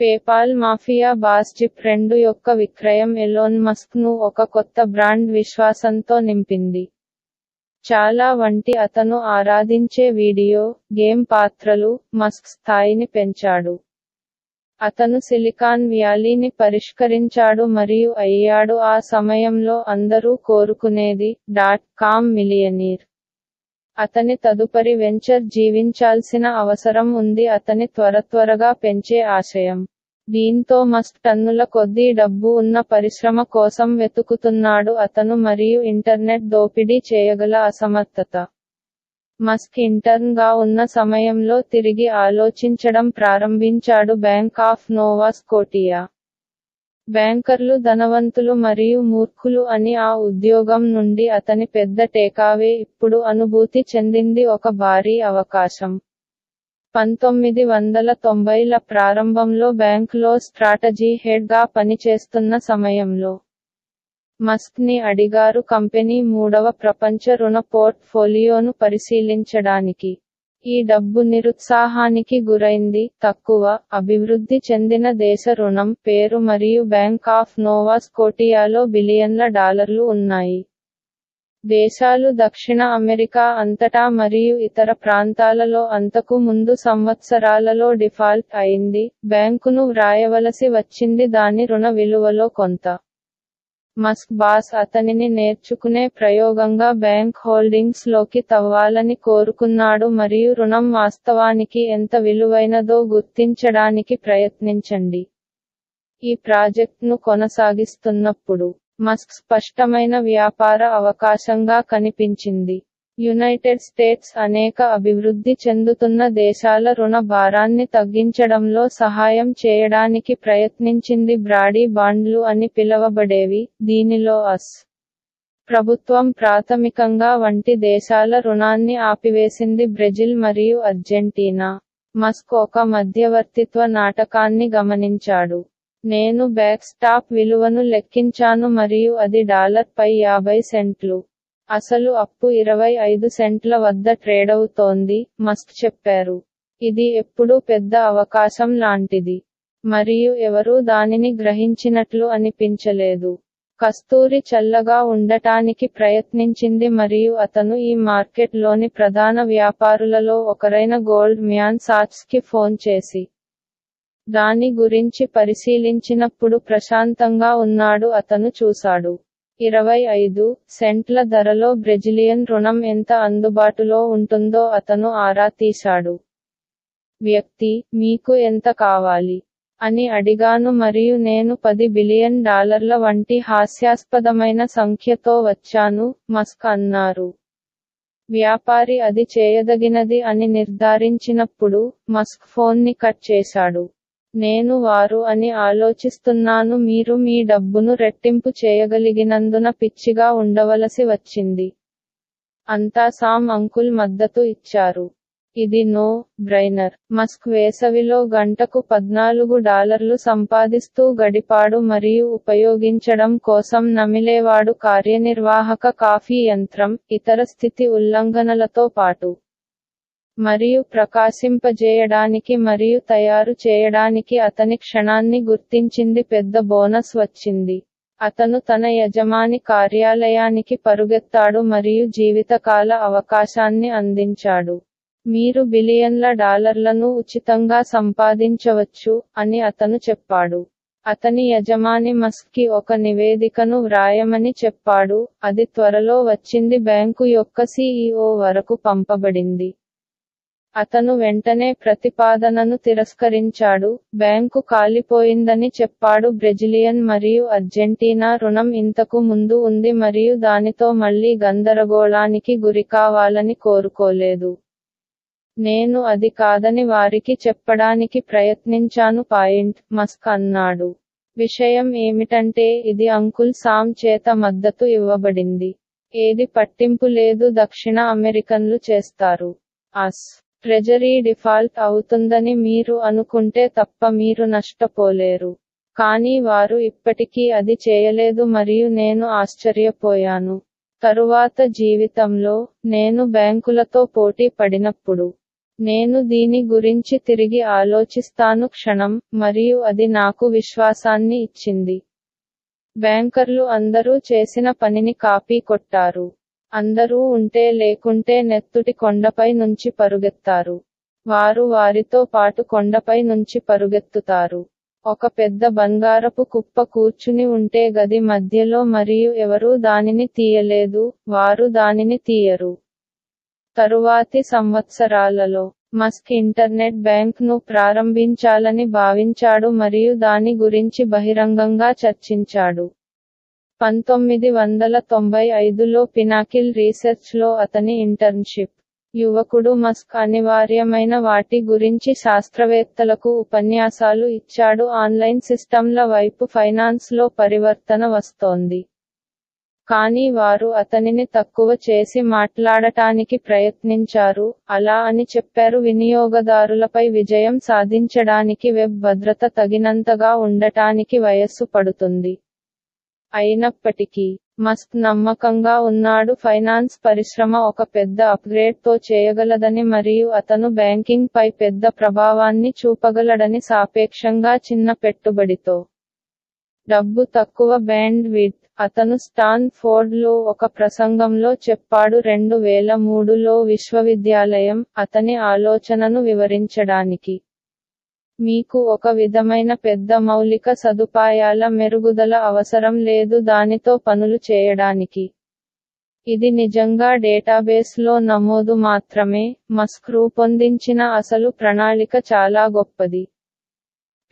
PayPal mafia boss chip రెండు యొక్క విక్రయం ఎలోన్ మస్క్ను ఒక కొత్త బ్రాండ్ విశ్వాసంతో నింపింది. చాలా వంటి అతను ఆరాధించే వీడియో గేమ్ పాత్రలు మస్క్ స్థాయిని పెంచాడు. అతను సిలికాన్ వ్యాలీని పరిష్కరించాడు మరియు అయ్యాడు ఆ సమయంలో అందరూ కోరుకునేది డాట్ కామ్ మిలియనీర్. అతని తదుపరి వెంచర్ జీవించాల్సిన అవసరం ఉంది. అతని త్వరత్వరగా పెంచే ఆశయం. దీంతో మస్క్ టన్నుల కొద్దీ డబ్బు ఉన్న పరిశ్రమ కోసం వెతుకుతున్నాడు అతను మరియు ఇంటర్నెట్ దోపిడీ చేయగల అసమర్థత. మస్క్ ఇంటర్న్గా ఉన్న సమయంలో తిరిగి ఆలోచించడం ప్రారంభించాడు బ్యాంక్ ఆఫ్ నోవా స్కోటియా. బ్యాంకర్లు ధనవంతులు మరియు మూర్ఖులు అని ఆ ఉద్యోగం నుండి అతని పెద్ద టేకావే ఇప్పుడు అనుభూతి చెందింది ఒక భారీ అవకాశం. పంతొమ్మిది వందల తొంభైల ప్రారంభంలో బ్యాంకులో స్ట్రాటజీ హెడ్గా పనిచేస్తున్న సమయంలో మస్క్ని అడిగారు కంపెనీ మూడవ ప్రపంచ రుణ పోర్ట్ఫోలియోను పరిశీలించడానికి. ఈ డబ్బు నిరుత్సాహానికి గురైంది తక్కువ అభివృద్ధి చెందిన దేశ రుణం పేరు మరియు బ్యాంక్ ఆఫ్ నోవా స్కోటియాలో బిలియన్ల డాలర్లు ఉన్నాయి. దేశాలు దక్షిణ అమెరికా అంతటా మరియు ఇతర ప్రాంతాలలో అంతకు ముందు సంవత్సరాలలో డిఫాల్ట్ అయింది బ్యాంకును వ్రాయవలసి వచ్చింది దాని రుణ విలువలో కొంత. మస్క్ బాస్ అతనిని నేర్చుకునే ప్రయోగంగా బ్యాంక్ హోల్డింగ్స్లోకి తవ్వాలని కోరుకున్నాడు మరియు రుణం వాస్తవానికి ఎంత విలువైనదో గుర్తించడానికి ప్రయత్నించండి. ఈ ప్రాజెక్ట్ను కొనసాగిస్తున్నప్పుడు మస్క్ స్పష్టమైన వ్యాపార అవకాశంగా కనిపించింది. యునైటెడ్ స్టేట్స్ అనేక అభివృద్ధి చెందుతున్న దేశాల రుణ భారాన్ని తగ్గించడంలో సహాయం చేయడానికి ప్రయత్నించింది బ్రాడీ బాండ్లు అని పిలవబడేవి. దీనిలో అస్. ప్రభుత్వం ప్రాథమికంగా వంటి దేశాల రుణాన్ని ఆపివేసింది బ్రెజిల్ మరియు అర్జెంటీనా. మస్క్ ఒక మధ్యవర్తిత్వ నాటకాన్ని గమనించాడు. నేను బ్యాక్ స్టాప్ విలువను లెక్కించాను మరియు అది డాలర్ పై యాభై సెంట్లు. అసలు అప్పు ఇరవై ఐదు సెంట్ల వద్ద ట్రేడవుతోంది మస్క్ చెప్పారు. ఇది ఎప్పుడూ పెద్ద అవకాశం లాంటిది. మరియు ఎవరూ దానిని గ్రహించినట్లు అనిపించలేదు. కస్తూరి చల్లగా ఉండటానికి ప్రయత్నించింది మరియు అతను ఈ మార్కెట్లోని ప్రధాన వ్యాపారులలో ఒకరైన గోల్డ్ మ్యాన్ సాక్స్కి ఫోన్ చేసి దాని గురించి పరిశీలించినప్పుడు ప్రశాంతంగా ఉన్నాడు అతను చూశాడు. ఇరవై ఐదు సెంట్ల ధరలో బ్రెజిలియన్ రుణం ఎంత అందుబాటులో ఉంటుందో అతను ఆరా తీశాడు. వ్యక్తి మీకు ఎంత కావాలి అని అడిగాను మరియు నేను పది బిలియన్ డాలర్ల వంటి హాస్యాస్పదమైన సంఖ్యతో వచ్చాను మస్క్ అన్నారు. వ్యాపారి అది చేయదగినది అని నిర్ధారించినప్పుడు మస్క్ ఫోన్ని కట్ చేశాడు. నేను వారు అని ఆలోచిస్తున్నాను మీరు మీ డబ్బును రెట్టింపు చేయగలిగినందున పిచ్చిగా ఉండవలసి వచ్చింది. అంతా సామ్ అంకుల్ మద్దతు ఇచ్చారు. ఇది నో బ్రైనర్. మస్క్ వేసవిలో గంటకు పద్నాలుగు డాలర్లు సంపాదిస్తూ గడిపాడు మరియు ఉపయోగించడం కోసం నమిలేవాడు కార్యనిర్వాహక కాఫీ యంత్రం ఇతర స్థితి ఉల్లంఘనలతో పాటు మరియు ప్రకాశింపజేయడానికి మరియు తయారు చేయడానికి అతని క్షణాన్ని గుర్తించింది పెద్ద బోనస్ వచ్చింది. అతను తన యజమాని కార్యాలయానికి పరుగెత్తాడు మరియు జీవితకాల అవకాశాన్ని అందించాడు. మీరు బిలియన్ల డాలర్లను ఉచితంగా సంపాదించవచ్చు అని అతను చెప్పాడు. అతని యజమాని మస్క్కి ఒక నివేదికను వ్రాయమని చెప్పాడు. అది త్వరలో వచ్చింది. బ్యాంకు యొక్క సీఈఓ వరకు పంపబడింది. అతను వెంటనే ప్రతిపాదనను తిరస్కరించాడు. బ్యాంకు కాలిపోయిందని చెప్పాడు బ్రెజిలియన్ మరియు అర్జెంటీనా రుణం ఇంతకు ముందు ఉంది మరియు దానితో మళ్ళీ గందరగోళానికి గురికావాలని కోరుకోలేదు. నేను అది కాదని వారికి చెప్పడానికి ప్రయత్నించాను పాయింట్ మస్క్ అన్నాడు. విషయం ఏమిటంటే ఇది అంకుల్ సామ్ చేత మద్దతు ఇవ్వబడింది. ఏది పట్టింపు లేదు దక్షిణ అమెరికన్లు చేస్తారు. అస్. ట్రెజరీ డిఫాల్ట్ అవుతుందని మీరు అనుకుంటే తప్ప మీరు నష్టపోలేరు. కానీ వారు ఇప్పటికీ అది చేయలేదు మరియు నేను ఆశ్చర్యపోయాను. తరువాత జీవితంలో నేను బ్యాంకులతో పోటీ పడినప్పుడు నేను దీని గురించి తిరిగి ఆలోచిస్తాను క్షణం మరియు అది నాకు విశ్వాసాన్ని ఇచ్చింది. బ్యాంకర్లు అందరూ చేసిన పనిని కాపీ కొట్టారు. అందరూ ఉంటే లేకుంటే నెత్తుటి కొండపై నుంచి పరుగెత్తారు. వారు వారితో పాటు కొండపై నుంచి పరుగెత్తుతారు. ఒక పెద్ద బంగారపు కుప్ప కూర్చుని ఉంటే గది మధ్యలో మరియు ఎవరూ దానిని తీయలేదు వారు దానిని తీయరు. తరువాతి సంవత్సరాలలో మస్క్ ఇంటర్నెట్ బ్యాంక్ను ప్రారంభించాలని భావించాడు మరియు దాని గురించి బహిరంగంగా చర్చించాడు. పంతొమ్మిది వందల తొంభై ఐదులో పినాకిల్ రీసెర్చ్లో అతని ఇంటర్న్షిప్. యువకుడు మస్క్ అనివార్యమైన వాటి గురించి శాస్త్రవేత్తలకు ఉపన్యాసాలు ఇచ్చాడు. ఆన్లైన్ సిస్టంల వైపు ఫైనాన్స్లో పరివర్తన వస్తోంది. కానీ వారు అతనిని తక్కువ చేసి మాట్లాడటానికి ప్రయత్నించారు. అలా అని చెప్పారు. వినియోగదారులపై విజయం సాధించడానికి వెబ్ భద్రత తగినంతగా ఉండటానికి వయస్సు పడుతుంది. అయినప్పటికీ మస్క్ నమ్మకంగా ఉన్నాడు. ఫైనాన్స్ పరిశ్రమ ఒక పెద్ద అప్గ్రేడ్తో చేయగలదని మరియు అతను బ్యాంకింగ్ పై పెద్ద ప్రభావాన్ని చూపగలడని సాపేక్షంగా చిన్న పెట్టుబడితో. డబ్బు తక్కువ బ్యాండ్ విడ్ అతను స్టాన్ ఫోర్డ్లో ఒక ప్రసంగంలో చెప్పాడు. రెండు వేల మూడులో విశ్వవిద్యాలయం అతని ఆలోచనను వివరించడానికి. మీకు ఒక విధమైన పెద్ద మౌలిక సదుపాయాల మెరుగుదల అవసరం లేదు దానితో పనులు చేయడానికి. ఇది నిజంగా డేటాబేస్లో నమోదు మాత్రమే మస్క్ రూపొందించిన అసలు ప్రణాళిక చాలా గొప్పది.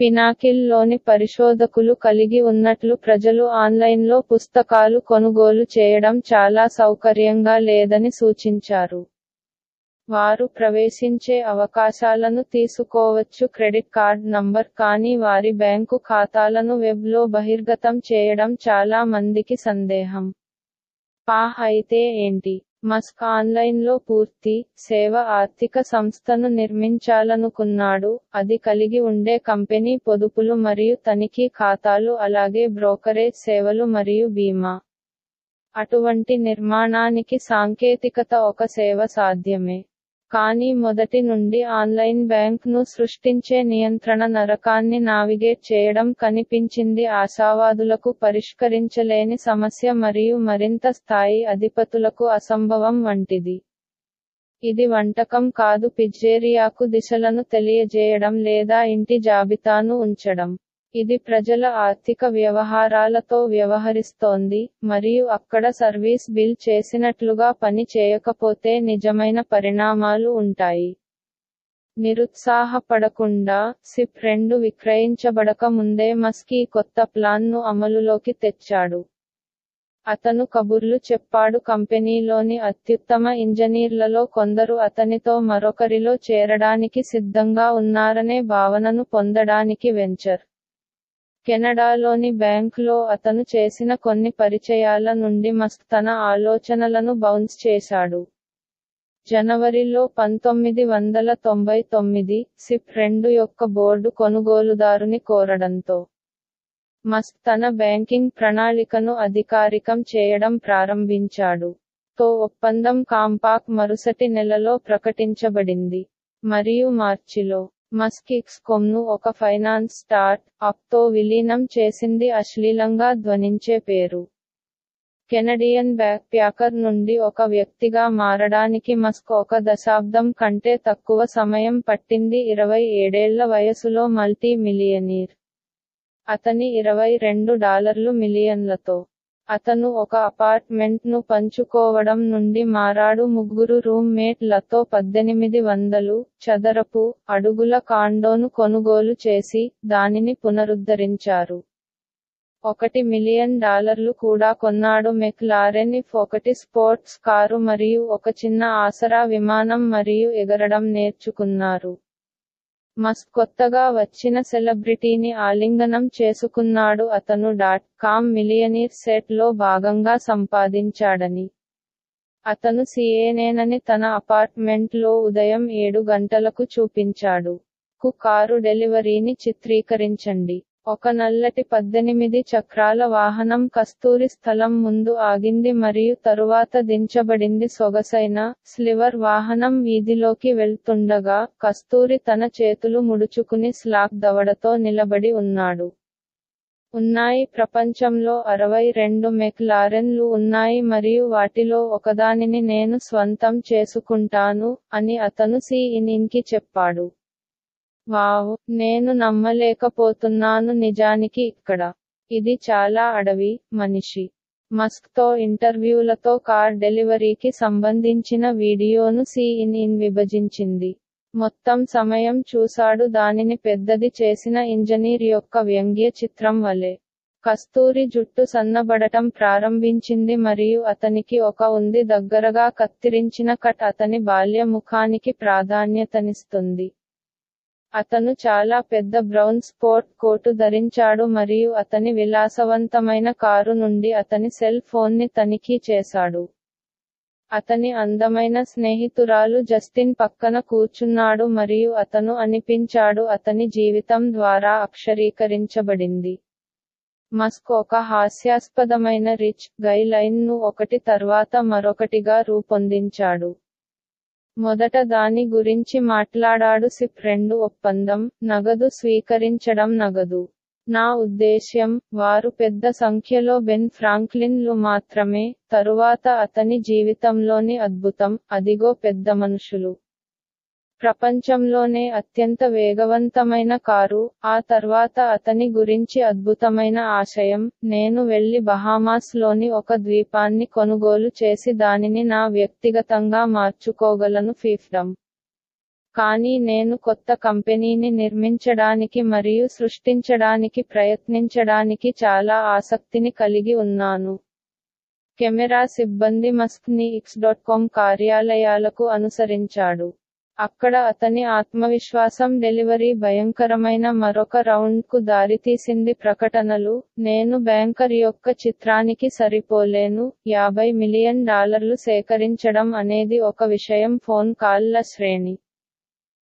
పినాకిల్లోని పరిశోధకులు కలిగి ఉన్నట్లు ప్రజలు ఆన్లైన్లో పుస్తకాలు కొనుగోలు చేయడం చాలా సౌకర్యంగా లేదని సూచించారు. వారు ప్రవేశించే అవకాశాలను తీసుకోవచ్చు క్రెడిట్ కార్డ్ నంబర్ కానీ వారి బ్యాంకు ఖాతాలను వెబ్లో బహిర్గతం చేయడం చాలా మందికి సందేహం. పాహ్ అయితే ఏంటి? మస్క్ ఆన్లైన్లో పూర్తి సేవ ఆర్థిక సంస్థను నిర్మించాలనుకున్నాడు. అది కలిగి ఉండే కంపెనీ పొదుపులు మరియు తనిఖీ ఖాతాలు అలాగే బ్రోకరేజ్ సేవలు మరియు బీమా. అటువంటి నిర్మాణానికి సాంకేతికత ఒక సేవ సాధ్యమే. కానీ మొదటి నుండి ఆన్లైన్ బ్యాంక్ను సృష్టించే నియంత్రణ నరకాన్ని నావిగేట్ చేయడం కనిపించింది ఆశావాదులకు పరిష్కరించలేని సమస్య మరియు మరింత స్థాయి అధిపతులకు అసంభవం వంటిది. ఇది వంటకం కాదు పిజ్జేరియాకు దిశలను తెలియజేయడం లేదా ఇంటి జాబితాను ఉంచడం. ఇది ప్రజల ఆర్థిక వ్యవహారాలతో వ్యవహరిస్తోంది మరియు అక్కడ సర్వీస్ బిల్ చేసినట్లుగా పని చేయకపోతే నిజమైన పరిణామాలు ఉంటాయి. నిరుత్సాహపడకుండా సిప్ రెండు విక్రయించబడక ముందే మస్కీ కొత్త ప్లాన్ను అమలులోకి తెచ్చాడు. అతను కబుర్లు చెప్పాడు కంపెనీలోని అత్యుత్తమ ఇంజనీర్లలో కొందరు అతనితో మరొకరిలో చేరడానికి సిద్ధంగా ఉన్నారనే భావనను పొందడానికి వెంచర్ కెనడాలోని బ్యాంకులో అతను చేసిన కొన్ని పరిచయాల నుండి మస్క్ తన ఆలోచనలను బౌన్స్ చేశాడు. జనవరిలో పంతొమ్మిది వందల తొంభై తొమ్మిది సిప్ రెండు యొక్క బోర్డు కొనుగోలుదారుని కోరడంతో మస్క్ తన బ్యాంకింగ్ ప్రణాళికను అధికారికం చేయడం ప్రారంభించాడు. తో ఒప్పందం కాంపాక్ మరుసటి నెలలో ప్రకటించబడింది. మరియు మార్చిలో మస్క్ను ఒక ఫైనాన్స్ స్టార్ట్ అప్తో విలీనం చేసింది అశ్లీలంగా ధ్వనించే పేరు. కెనడియన్ బ్యాక్ ప్యాకర్ నుండి ఒక వ్యక్తిగా మారడానికి మస్క్ ఒక దశాబ్దం కంటే తక్కువ సమయం పట్టింది. ఇరవై ఏడేళ్ళ వయసులో మల్టీ మిలియనీర్. అతని ఇరవై రెండు డాలర్లు మిలియన్లతో అతను ఒక అపార్ట్మెంట్ను పంచుకోవడం నుండి మారాడు. ముగ్గురు రూమ్ మేట్లతో పద్దెనిమిది వందలు చదరపు అడుగుల కాండోను కొనుగోలు చేసి దానిని పునరుద్ధరించారు. ఒకటి మిలియన్ డాలర్లు కూడా కొన్నాడు. మెక్లారెన్ ఇఫ్ ఒకటి స్పోర్ట్స్ కారు మరియు ఒక చిన్న ఆసరా విమానం మరియు ఎగరడం నేర్చుకున్నారు. మస్ కొత్తగా వచ్చిన సెలబ్రిటీని ఆలింగనం చేసుకున్నాడు అతను డాట్ కామ్ మిలియనీర్ సెట్లో భాగంగా సంపాదించాడని. అతను సీఏనేనని తన అపార్ట్మెంట్లో ఉదయం ఏడు గంటలకు చూపించాడు. కు కారు డెలివరీని చిత్రీకరించండి. ఒక నల్లటి పద్దెనిమిది చక్రాల వాహనం కస్తూరి స్థలం ముందు ఆగింది మరియు తరువాత దించబడింది సొగసైన స్లివర్ వాహనం వీధిలోకి వెళ్తుండగా కస్తూరి తన చేతులు ముడుచుకుని స్లాక్ దవడతో నిలబడి ఉన్నాడు. ఉన్నాయి ప్రపంచంలో అరవై రెండు మెక్లారెన్లు ఉన్నాయి మరియు వాటిలో ఒకదానిని నేను స్వంతం చేసుకుంటాను అని అతను సిఇన్కి చెప్పాడు. వావ్ నేను నమ్మలేకపోతున్నాను నిజానికి ఇక్కడ. ఇది చాలా అడవి మనిషి. మస్క్తో ఇంటర్వ్యూలతో కార్ డెలివరీకి సంబంధించిన వీడియోను సిఇన్ విభజించింది. మొత్తం సమయం చూశాడు దానిని పెద్దది చేసిన ఇంజనీర్ యొక్క వ్యంగ్య చిత్రం వలె. కస్తూరి జుట్టు సన్నబడటం ప్రారంభించింది మరియు అతనికి ఒక ఉంది దగ్గరగా కత్తిరించిన కట్ అతని బాల్య ముఖానికి ప్రాధాన్యతనిస్తుంది. అతను చాలా పెద్ద బ్రౌన్ స్పోర్ట్ కోటు ధరించాడు మరియు అతని విలాసవంతమైన కారు నుండి అతని సెల్ ఫోన్ని తనిఖీ చేశాడు. అతని అందమైన స్నేహితురాలు జస్టిన్ పక్కన కూర్చున్నాడు మరియు అతను అనిపించాడు అతని జీవితం ద్వారా అక్షరీకరించబడింది. మస్క్ ఒక హాస్యాస్పదమైన రిచ్ గై ను ఒకటి తర్వాత మరొకటిగా రూపొందించాడు. మొదట దాని గురించి మాట్లాడాడు సిప్ రెండు ఒప్పందం నగదు స్వీకరించడం నగదు. నా ఉద్దేశ్యం వారు పెద్ద సంఖ్యలో బెన్ ఫ్రాంక్లిన్లు మాత్రమే తరువాత అతని జీవితంలోని అద్భుతం అదిగో పెద్ద మనుషులు. ప్రపంచంలోనే అత్యంత వేగవంతమైన కారు ఆ తర్వాత అతని గురించి అద్భుతమైన ఆశయం నేను వెళ్ళి బహామాస్లోని ఒక ద్వీపాన్ని కొనుగోలు చేసి దానిని నా వ్యక్తిగతంగా మార్చుకోగలను ఫీఫ్డమ్ కానీ నేను కొత్త కంపెనీని నిర్మించడానికి మరియు సృష్టించడానికి ప్రయత్నించడానికి చాలా ఆసక్తిని కలిగి ఉన్నాను. కెమెరా సిబ్బంది మస్క్ని ఇక్స్ డాట్ కామ్ కార్యాలయాలకు అనుసరించాడు. అక్కడ అతని ఆత్మవిశ్వాసం డెలివరీ భయంకరమైన మరొక రౌండ్కు దారితీసింది ప్రకటనలు నేను బ్యాంకర్ యొక్క చిత్రానికి సరిపోలేను యాభై మిలియన్ డాలర్లు సేకరించడం అనేది ఒక విషయం ఫోన్ కాల్ల శ్రేణి.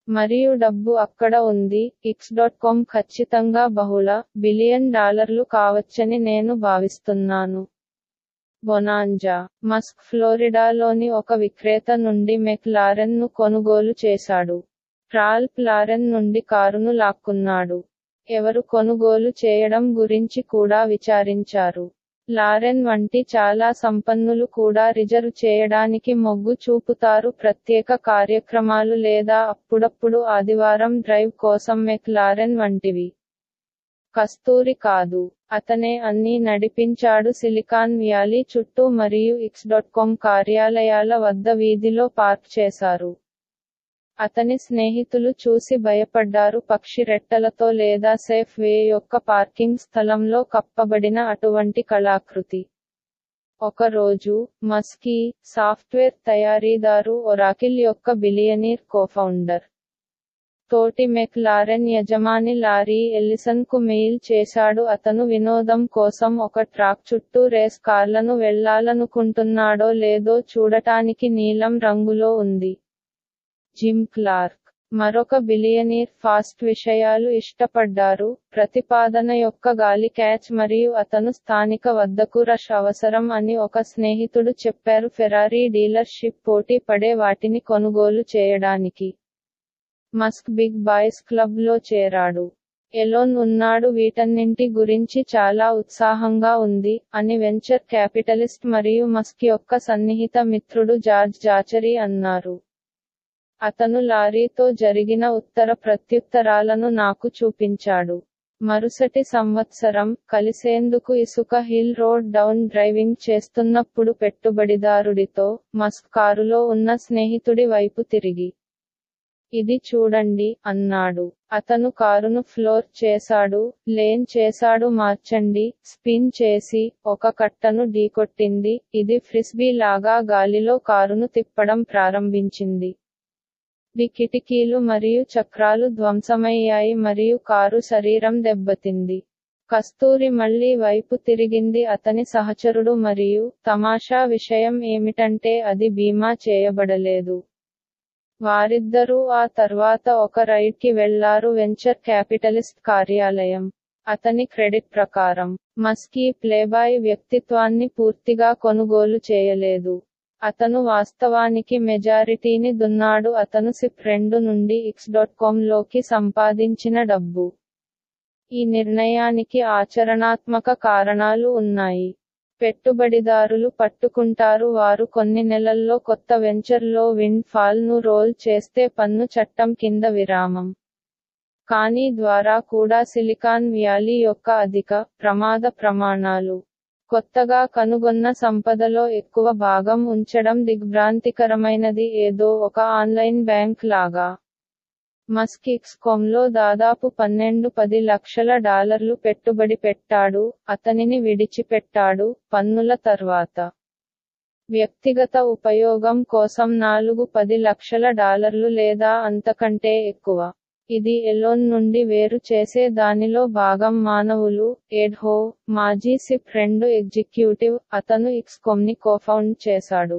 మరియు డబ్బు అక్కడ ఉంది ఇక్స్ డాట్ కామ్ ఖచ్చితంగా బహుళ బిలియన్ డాలర్లు కావచ్చని నేను భావిస్తున్నాను. బొనాంజా మస్క్ ఫ్లోరిడాలోని ఒక విక్రేత నుండి మెక్లారెన్ను కొనుగోలు చేశాడు. రాల్ఫ్ లారెన్ నుండి కారును లాక్కున్నాడు. ఎవరు కొనుగోలు చేయడం గురించి కూడా విచారించారు. లారెన్ వంటి చాలా సంపన్నులు కూడా రిజర్వ్ చేయడానికి మొగ్గు చూపుతారు. ప్రత్యేక కార్యక్రమాలు లేదా అప్పుడప్పుడు ఆదివారం డ్రైవ్ కోసం మెక్ లారెన్ వంటివి. కస్తూరి కాదు. అతనే అన్ని నడిపించాడు సిలికాన్ వ్యాలీ చుట్టూ మరియు ఇక్స్ డాట్ కామ్ కార్యాలయాల వద్ద వీధిలో పార్క్ చేశారు. అతని స్నేహితులు చూసి భయపడ్డారు. పక్షి రెట్టలతో లేదా సేఫ్ వే యొక్క పార్కింగ్ స్థలంలో కప్పబడిన అటువంటి కళాకృతి. ఒక రోజు మస్కీ సాఫ్ట్వేర్ తయారీదారు ఒరాకిల్ యొక్క బిలియనీర్ కోఫౌండర్. తోటి మెక్ లారెన్ యజమాని లారీ ఎల్లిసన్కు మెయిల్ చేశాడు. అతను వినోదం కోసం ఒక ట్రాక్ చుట్టూ రేస్ కార్లను వెళ్ళాలనుకుంటున్నాడో లేదో చూడటానికి నీలం రంగులో ఉంది. Jim Clark. మరొక బిలియనీర్ ఫాస్ట్ విషయాలు ఇష్టపడ్డారు. ప్రతిపాదన యొక్క గాలి క్యాచ్ మరియు అతను స్థానిక వద్దకు రష్ అవసరం అని ఒక స్నేహితుడు చెప్పారు. ఫెరారీ డీలర్షిప్ పోటీ పడే వాటిని కొనుగోలు చేయడానికి. మస్క్ బిగ్ బాయ్స్ క్లబ్లో చేరాడు. ఎలోన్ ఉన్నాడు. వీటన్నింటి గురించి చాలా ఉత్సాహంగా ఉంది అని వెంచర్ క్యాపిటలిస్ట్ మరియు మస్క్ యొక్క సన్నిహిత మిత్రుడు జార్జ్ జాచరీ అన్నారు. అతను లారీతో జరిగిన ఉత్తర ప్రత్యుత్తరాలను నాకు చూపించాడు. మరుసటి సంవత్సరం కలిసేందుకు ఇసుక హిల్ రోడ్ డౌన్ డ్రైవింగ్ చేస్తున్నప్పుడు పెట్టుబడిదారుడితో మస్క్ కారులో ఉన్న స్నేహితుడి వైపు తిరిగి ఇది చూడండి అన్నాడు. అతను కారును ఫ్లోర్ చేశాడు లేన్ చేశాడు మార్చండి స్పిన్ చేసి ఒక కట్టను ఢీకొట్టింది ఇది ఫ్రిస్బీ లాగా గాలిలో కారును తిప్పడం ప్రారంభించింది. ది కిటికీలు మరియు చక్రాలు ధ్వంసమయ్యాయి మరియు కారు శరీరం దెబ్బతింది. కస్తూరి మళ్ళీ వైపు తిరిగింది అతని సహచరుడు మరియు తమాషా విషయం ఏమిటంటే అది బీమా చేయబడలేదు. వారిద్దరూ ఆ తర్వాత ఒక రైడ్కి వెళ్ళారు వెంచర్ క్యాపిటలిస్ట్ కార్యాలయం. అతని క్రెడిట్ ప్రకారం మస్కీ ప్లేబాయ్ వ్యక్తిత్వాన్ని పూర్తిగా కొనుగోలు చేయలేదు. అతను వాస్తవానికి మెజారిటీని దున్నాడు. అతను సిప్ రెండు నుండి ఇక్స్ డాట్లోకి సంపాదించిన డబ్బు. ఈ నిర్ణయానికి ఆచరణాత్మక కారణాలు ఉన్నాయి. పెట్టుబడిదారులు పట్టుకుంటారు. వారు కొన్ని నెలల్లో కొత్త వెంచర్లో విండ్ ఫాల్ను రోల్ చేస్తే పన్ను చట్టం కింద విరామం. కానీ ద్వారా కూడా సిలికాన్ వ్యాలీ యొక్క అధిక ప్రమాద ప్రమాణాలు కొత్తగా కనుగొన్న సంపదలో ఎక్కువ భాగం ఉంచడం దిగ్భ్రాంతికరమైనది. ఏదో ఒక ఆన్లైన్ బ్యాంక్ లాగా మస్క్ ఎక్స్కామ్లో దాదాపు పన్నెండు పది లక్షల డాలర్లు పెట్టుబడి పెట్టాడు అతనిని విడిచిపెట్టాడు పన్నుల తర్వాత. వ్యక్తిగత ఉపయోగం కోసం నాలుగు పది లక్షల డాలర్లు లేదా అంతకంటే ఎక్కువ. ఇది ఎలోన్ నుండి వేరు చేసే దానిలో భాగం మానవులు ఎడ్హో మాజీ సిప్ రెండు ఎగ్జిక్యూటివ్ అతను ఇక్స్కొమ్ని కోఫౌండ్ చేశాడు.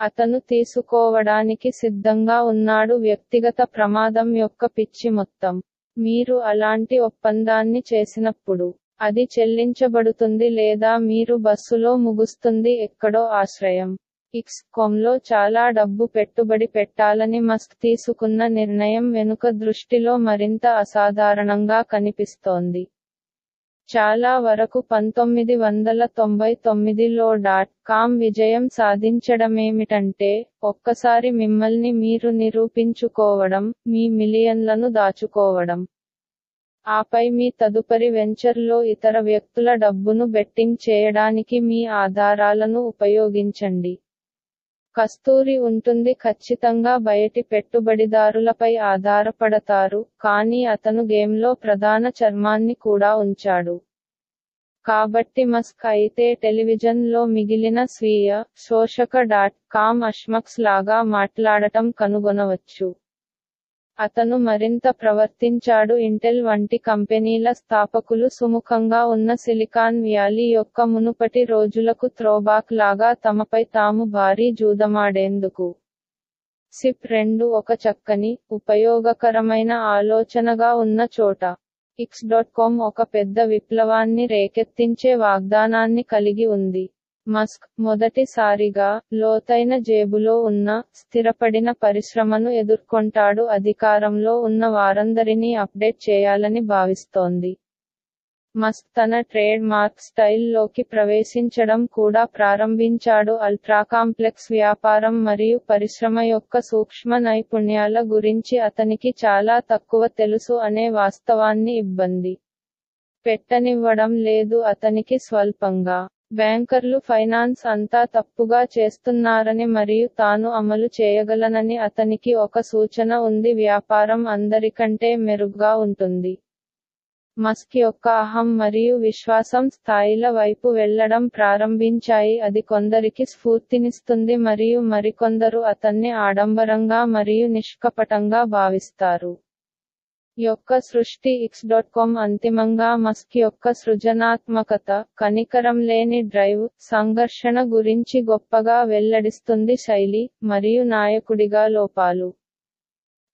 అతను తీసుకోవడానికి సిద్ధంగా ఉన్నాడు వ్యక్తిగత ప్రమాదం యొక్క పిచ్చి మొత్తం. మీరు అలాంటి ఒప్పందాన్ని చేసినప్పుడు అది చెల్లించబడుతుంది లేదా మీరు బస్సులో ముగుస్తుంది ఎక్కడో ఆశ్రయం. ఇక్స్లో చాలా డబ్బు పెట్టుబడి పెట్టాలని మస్క్ తీసుకున్న నిర్ణయం వెనుక దృష్టిలో మరింత అసాధారణంగా కనిపిస్తోంది. చాలా వరకు పంతొమ్మిది వందల తొంభై తొమ్మిదిలో డాట్ కామ్ విజయం సాధించడమేమిటంటే ఒక్కసారి మిమ్మల్ని మీరు నిరూపించుకోవడం మీ మిలియన్లను దాచుకోవడం. ఆపై మీ తదుపరి వెంచర్లో ఇతర వ్యక్తుల డబ్బును బెట్టింగ్ చేయడానికి మీ ఆధారాలను ఉపయోగించండి. కస్తూరి ఉంటుంది ఖచ్చితంగా బయటి పెట్టుబడిదారులపై ఆధారపడతారు కానీ అతను గేమ్లో ప్రధాన చర్మాన్ని కూడా ఉంచాడు. కాబట్టి మస్క్ అయితే టెలివిజన్లో మిగిలిన స్వీయ శోషక డాట్ కామ్ అష్మక్స్ లాగా మాట్లాడటం కనుగొనవచ్చు. అతను మరింత ప్రవర్తించాడు. ఇంటెల్ వంటి కంపెనీల స్థాపకులు సుముఖంగా ఉన్న సిలికాన్ వ్యాలీ యొక్క మునుపటి రోజులకు త్రోబాక్ లాగా తమపై తాము భారీ జూదమాడేందుకు సిప్ రెండు ఒక చక్కని ఉపయోగకరమైన ఆలోచనగా ఉన్న చోట ఇక్స్ డాట్ కామ్ ఒక పెద్ద విప్లవాన్ని రేకెత్తించే వాగ్దానాన్ని కలిగి ఉంది. మస్క్ మొదటిసారిగా లోతైన జేబులో ఉన్న స్థిరపడిన పరిశ్రమను ఎదుర్కొంటాడు అధికారంలో ఉన్న వారందరినీ అప్డేట్ చేయాలని భావిస్తోంది. మస్క్ తన ట్రేడ్ మార్క్ స్టైల్లోకి ప్రవేశించడం కూడా ప్రారంభించాడు. అల్ట్రా కాంప్లెక్స్ వ్యాపారం మరియు పరిశ్రమ యొక్క సూక్ష్మ నైపుణ్యాల గురించి అతనికి చాలా తక్కువ తెలుసు అనే వాస్తవాన్ని ఇబ్బంది పెట్టనివ్వడం లేదు అతనికి స్వల్పంగా. బ్యాంకర్లు ఫైనాన్స్ అంతా తప్పుగా చేస్తున్నారని మరియు తాను అమలు చేయగలనని అతనికి ఒక సూచన ఉంది. వ్యాపారం అందరికంటే మెరుగ్గా ఉంటుంది. మస్క్ యొక్క అహం మరియు విశ్వాసం స్థాయిల వైపు వెళ్ళడం ప్రారంభించాయి. అది కొందరికి స్ఫూర్తినిస్తుంది మరియు మరికొందరు అతన్ని ఆడంబరంగా మరియు నిష్కపటంగా భావిస్తారు. యొక్క సృష్టి ఇక్స్ డాట్ కామ్ అంతిమంగా మస్క్ యొక్క సృజనాత్మకత కనికరం లేని డ్రైవ్ సంఘర్షణ గురించి గొప్పగా వెల్లడిస్తుంది శైలి మరియు నాయకుడిగా లోపాలు.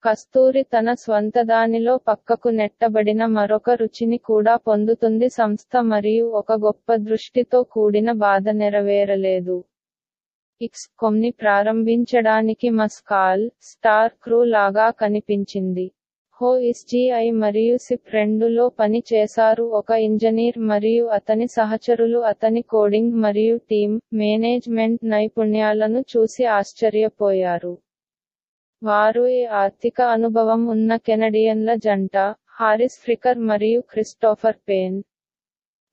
కస్తూరి తన స్వంతదానిలో పక్కకు నెట్టబడిన మరొక రుచిని కూడా పొందుతుంది సంస్థ మరియు ఒక గొప్ప దృష్టితో కూడిన బాధ నెరవేరలేదు. ఇక్స్ కొమ్ని ప్రారంభించడానికి మస్కాల్ స్టార్ క్రూ లాగా కనిపించింది. హో ఎస్జీఐ మరియు సిప్ రెండులో పని చేశారు. ఒక ఇంజనీర్ మరియు అతని సహచరులు అతని కోడింగ్ మరియు టీమ్ మేనేజ్మెంట్ నైపుణ్యాలను చూసి ఆశ్చర్యపోయారు. వారు ఏ ఆర్థిక అనుభవం ఉన్న కెనడియన్ల జంట? హారిస్ ఫ్రికర్ మరియు క్రిస్టోఫర్ పేన్.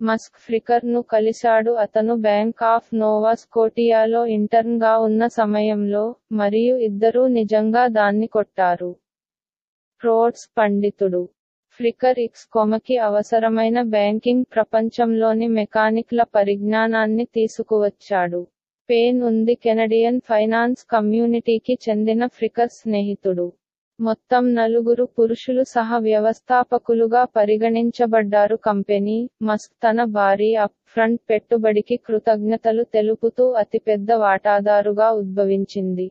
మస్క్ ఫ్రికర్ను కలిశాడు. అతను బ్యాంక్ ఆఫ్ నోవా స్కోటియాలో ఇంటర్న్గా ఉన్న సమయంలో మరియు ఇద్దరూ నిజంగా దాన్ని కొట్టారు. రోడ్స్ పండితుడు. ఫ్లికర్ ఇక్స్ కొమకి అవసరమైన బ్యాంకింగ్ ప్రపంచంలోని మెకానిక్ల పరిజ్ఞానాన్ని తీసుకువచ్చాడు. పేన్ ఉంది కెనడియన్ ఫైనాన్స్ కమ్యూనిటీకి చెందిన ఫ్రికర్ స్నేహితుడు. మొత్తం నలుగురు పురుషులు సహ వ్యవస్థాపకులుగా పరిగణించబడ్డారు. కంపెనీ మస్క్ తన భారీ అప్ ఫ్రంట్ పెట్టుబడికి కృతజ్ఞతలు తెలుపుతూ అతిపెద్ద వాటాదారుగా ఉద్భవించింది.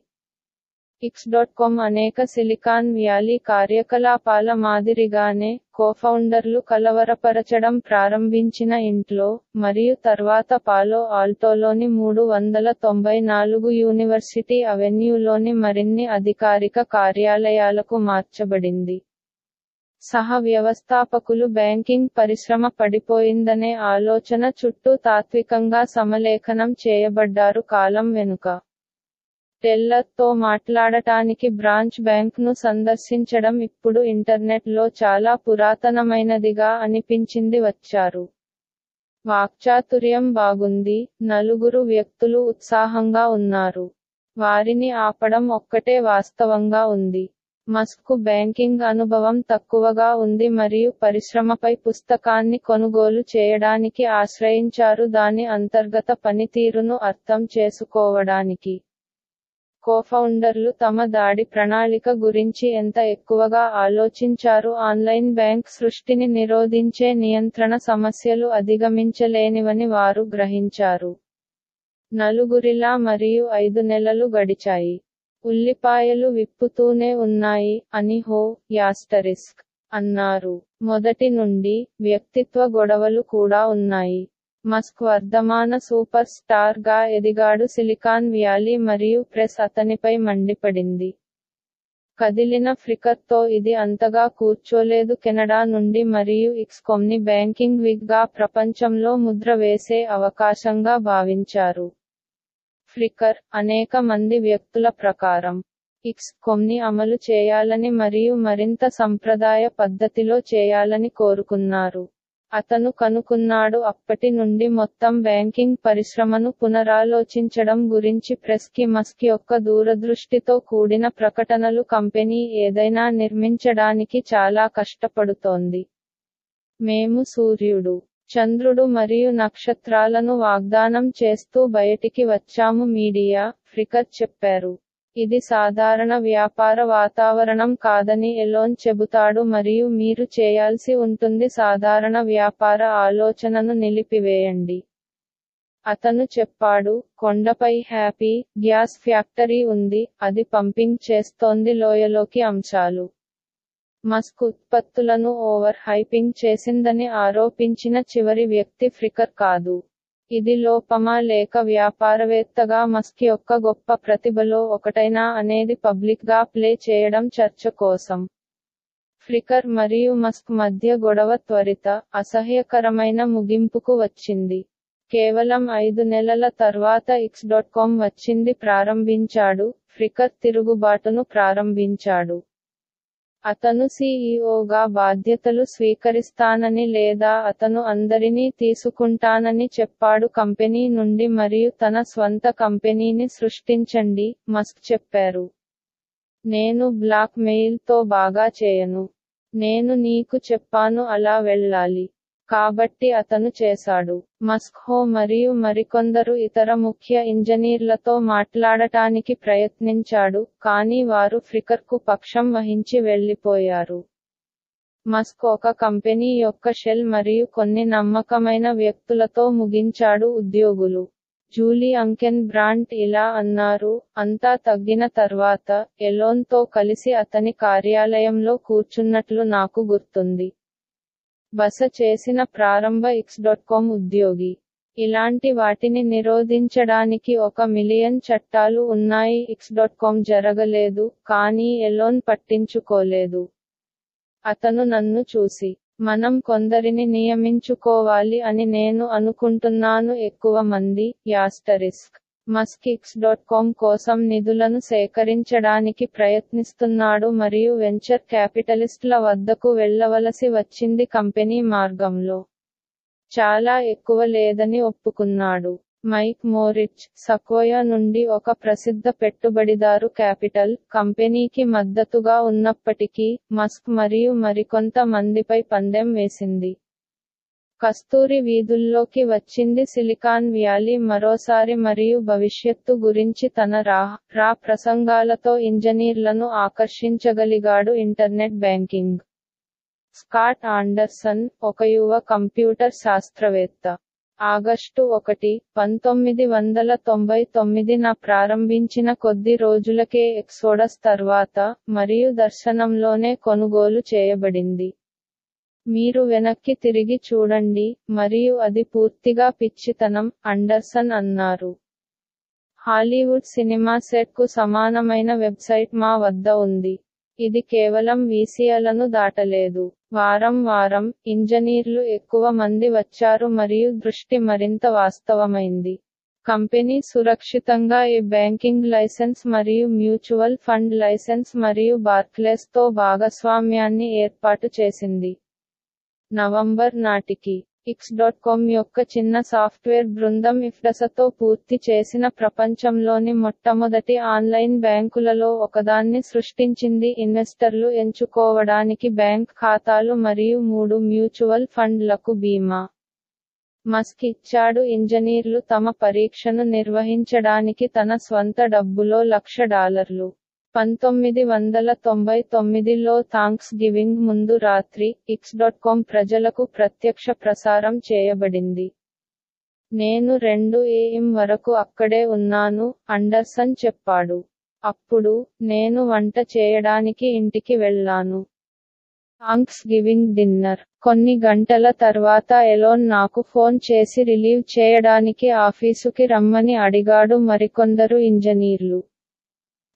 ఇక్స్ డాట్ కామ్ అనేక సిలికాన్ వ్యాలీ కార్యకలాపాల మాదిరిగానే కోఫౌండర్లు కలవరపరచడం ప్రారంభించిన ఇంట్లో మరియు తర్వాత పాలో ఆల్టోలోని మూడు వందల తొంభై నాలుగు యూనివర్సిటీ అవెన్యూలోని మరిన్ని అధికారిక కార్యాలయాలకు మార్చబడింది. సహ వ్యవస్థాపకులు బ్యాంకింగ్ పరిశ్రమ పడిపోయిందనే ఆలోచన చుట్టూ తాత్వికంగా సమలేఖనం చేయబడ్డారు కాలం వెనుక. టెల్లర్తో మాట్లాడటానికి బ్రాంచ్ బ్యాంక్ను సందర్శించడం ఇప్పుడు ఇంటర్నెట్లో చాలా పురాతనమైనదిగా అనిపించింది వచ్చారు. వాక్చాతుర్యం బాగుంది నలుగురు వ్యక్తులు ఉత్సాహంగా ఉన్నారు. వారిని ఆపడం ఒక్కటే వాస్తవంగా ఉంది. మస్క్ బ్యాంకింగ్ అనుభవం తక్కువగా ఉంది మరియు పరిశ్రమపై పుస్తకాన్ని కొనుగోలు చేయడానికి ఆశ్రయించారు దాని అంతర్గత పనితీరును అర్థం చేసుకోవడానికి. కోఫౌండర్లు తమ దాడి ప్రణాళిక గురించి ఎంత ఎక్కువగా ఆలోచించారు? ఆన్లైన్ బ్యాంక్ సృష్టిని నిరోధించే నియంత్రణ సమస్యలు అధిగమించలేనివని వారు గ్రహించారు. నలుగురిలా మరియు ఐదు నెలలు గడిచాయి. ఉల్లిపాయలు విప్పుతూనే ఉన్నాయి అని హో యాస్టరిస్క్ అన్నారు. మొదటి నుండి వ్యక్తిత్వ గొడవలు కూడా ఉన్నాయి. మస్క్ వర్ధమాన సూపర్ స్టార్గా ఎదిగాడు సిలికాన్ వ్యాలీ మరియు ప్రెస్ అతనిపై మండిపడింది. కదిలిన ఫ్రికర్తో ఇది అంతగా కూర్చోలేదు. కెనడా నుండి మరియు ఇక్స్కొమ్ని బ్యాంకింగ్ విగ్గా ప్రపంచంలో ముద్ర వేసే అవకాశంగా భావించారు. ఫ్లికర్ అనేక మంది వ్యక్తుల ప్రకారం ఇక్స్ కొమ్ని అమలు చేయాలని మరియు మరింత సంప్రదాయ పద్ధతిలో చేయాలని కోరుకున్నారు. అతను కనుకున్నాడు అప్పటి నుండి మొత్తం బ్యాంకింగ్ పరిశ్రమను పునరాలోచించడం గురించి ప్రెస్కి మస్క్ యొక్క దూరదృష్టితో కూడిన ప్రకటనలు కంపెనీ ఏదైనా నిర్మించడానికి చాలా కష్టపడుతోంది. మేము సూర్యుడు చంద్రుడు మరియు నక్షత్రాలను వాగ్దానం చేస్తూ బయటికి వచ్చాము మీడియా ఫ్రికర్ చెప్పారు. ఇది సాధారణ వ్యాపార వాతావరణం కాదని ఎలోన్ చెబుతాడు మరియు మీరు చేయాల్సి ఉంటుంది సాధారణ వ్యాపార ఆలోచనను నిలిపివేయండి. అతను చెప్పాడు కొండపై హ్యాపీ గ్యాస్ ఫ్యాక్టరీ ఉంది అది పంపింగ్ చేస్తోంది లోయలోకి అంశాలు. మస్క్ ఉత్పత్తులను ఓవర్ హైపింగ్ చేసిందని ఆరోపించిన చివరి వ్యక్తి ఫ్రికర్ కాదు. ఇది లోపమా లేక వ్యాపారవేత్తగా మస్క్ యొక్క గొప్ప ప్రతిభలో ఒకటైనా అనేది పబ్లిక్గా ప్లే చేయడం చర్చ కోసం. ఫ్లికర్ మరియు మస్క్ మధ్య గొడవ త్వరిత అసహ్యకరమైన ముగింపుకు వచ్చింది. కేవలం ఐదు నెలల తర్వాత ఇక్స్ డాట్ కామ్ వచ్చింది ప్రారంభించాడు ఫ్లికర్ తిరుగుబాటును ప్రారంభించాడు. అతను సీఈఓగా బాధ్యతలు స్వీకరిస్తానని లేదా అతను అందరినీ తీసుకుంటానని చెప్పాడు కంపెనీ నుండి మరియు తన స్వంత కంపెనీని సృష్టించండి మస్క్ చెప్పారు. నేను బ్లాక్ మెయిల్తో బాగా చేయను. నేను నీకు చెప్పాను అలా వెళ్ళాలి. కాబట్టి అతను చేశాడు. మస్క్హో మరియు మరికొందరు ఇతర ముఖ్య ఇంజనీర్లతో మాట్లాడటానికి ప్రయత్నించాడు కానీ వారు ఫ్లికర్కు పక్షం వహించి వెళ్ళిపోయారు మస్క్ ఒక కంపెనీ యొక్క షెల్ మరియు కొన్ని నమ్మకమైన వ్యక్తులతో ముగించాడు ఉద్యోగులు. జూలీ అంకెన్ బ్రాంట్ ఇలా అన్నారు అంతా తగ్గిన తర్వాత ఎలోన్తో కలిసి అతని కార్యాలయంలో కూర్చున్నట్లు నాకు గుర్తుంది. బస చేసిన ప్రారంభ ఇక్స్ డాట్ కామ్ ఉద్యోగి. ఇలాంటి వాటిని నిరోధించడానికి ఒక మిలియన్ చట్టాలు ఉన్నాయి. ఇక్స్ డాట్ కామ్ జరగలేదు కానీ ఎలోన్ పట్టించుకోలేదు. అతను నన్ను చూసి మనం కొందరిని నియమించుకోవాలి అని నేను అనుకుంటున్నాను. ఎక్కువ మంది యాస్టరిస్క్ మస్కిక్స్ డాట్ కామ్ కోసం నిధులను సేకరించడానికి ప్రయత్నిస్తున్నాడు మరియు వెంచర్ క్యాపిటలిస్ట్ల వద్దకు వెళ్ళవలసి వచ్చింది కంపెనీ మార్గంలో. చాలా ఎక్కువ లేదని ఒప్పుకున్నాడు. మైక్ మోరిచ్ సకోయా నుండి ఒక ప్రసిద్ధ పెట్టుబడిదారు క్యాపిటల్ కంపెనీకి మద్దతుగా ఉన్నప్పటికీ మస్క్ మరియు మరికొంత మందిపై పందెం వేసింది. కస్తూరి వీధుల్లోకి వచ్చింది సిలికాన్ వ్యాలీ మరోసారి మరియు భవిష్యత్తు గురించి తన రా రా ప్రసంగాలతో ఇంజనీర్లను ఆకర్షించగలిగాడు ఇంటర్నెట్ బ్యాంకింగ్. స్కాట్ ఆండర్సన్ ఒక యువ కంప్యూటర్ శాస్త్రవేత్త. ఆగస్టు ఒకటి పంతొమ్మిది వందల తొంభై తొమ్మిదిన ప్రారంభించిన కొద్ది రోజులకే ఎక్సోడస్ తర్వాత మరియు దర్శనంలోనే కొనుగోలు చేయబడింది. మీరు వెనక్కి తిరిగి చూడండి మరియు అది పూర్తిగా పిచ్చితనం అండర్సన్ అన్నారు. హాలీవుడ్ సినిమా సెట్కు సమానమైన వెబ్సైట్ మా వద్ద ఉంది. ఇది కేవలం వీసీఎలను దాటలేదు. వారం వారం ఇంజనీర్లు ఎక్కువ మంది వచ్చారు మరియు దృష్టి మరింత వాస్తవమైంది. కంపెనీ సురక్షితంగా ఈ బ్యాంకింగ్ లైసెన్స్ మరియు మ్యూచువల్ ఫండ్ లైసెన్స్ మరియు బార్క్లెస్తో భాగస్వామ్యాన్ని ఏర్పాటు చేసింది. నవంబర్ నాటికి ఇక్స్ డాట్ కామ్ యొక్క చిన్న సాఫ్ట్వేర్ బృందం ఇఫ్డసతో పూర్తి చేసిన ప్రపంచంలోని మొట్టమొదటి ఆన్లైన్ బ్యాంకులలో ఒకదాన్ని సృష్టించింది ఇన్వెస్టర్లు ఎంచుకోవడానికి బ్యాంక్ ఖాతాలు మరియు మూడు మ్యూచువల్ ఫండ్లకు బీమా. మస్క్ ఇచ్చాడు. ఇంజనీర్లు తమ పరీక్షను నిర్వహించడానికి తన స్వంత డబ్బులో లక్ష డాలర్లు. పంతొమ్మిది వందల తొంభై తొమ్మిదిలో థాంక్స్ గివింగ్ ముందు రాత్రి ఇక్స్ డాట్ కామ్ ప్రజలకు ప్రత్యక్ష ప్రసారం చేయబడింది. నేను రెండు ఏఎం వరకు అక్కడే ఉన్నాను అండర్సన్ చెప్పాడు. అప్పుడు నేను వంట చేయడానికి ఇంటికి వెళ్ళాను. Thanksgiving dinner. కొన్ని గంటల తర్వాత ఎలోన్ నాకు ఫోన్ చేసి రిలీవ్ చేయడానికి ఆఫీసుకి రమ్మని అడిగాడు మరికొందరు ఇంజనీర్లు.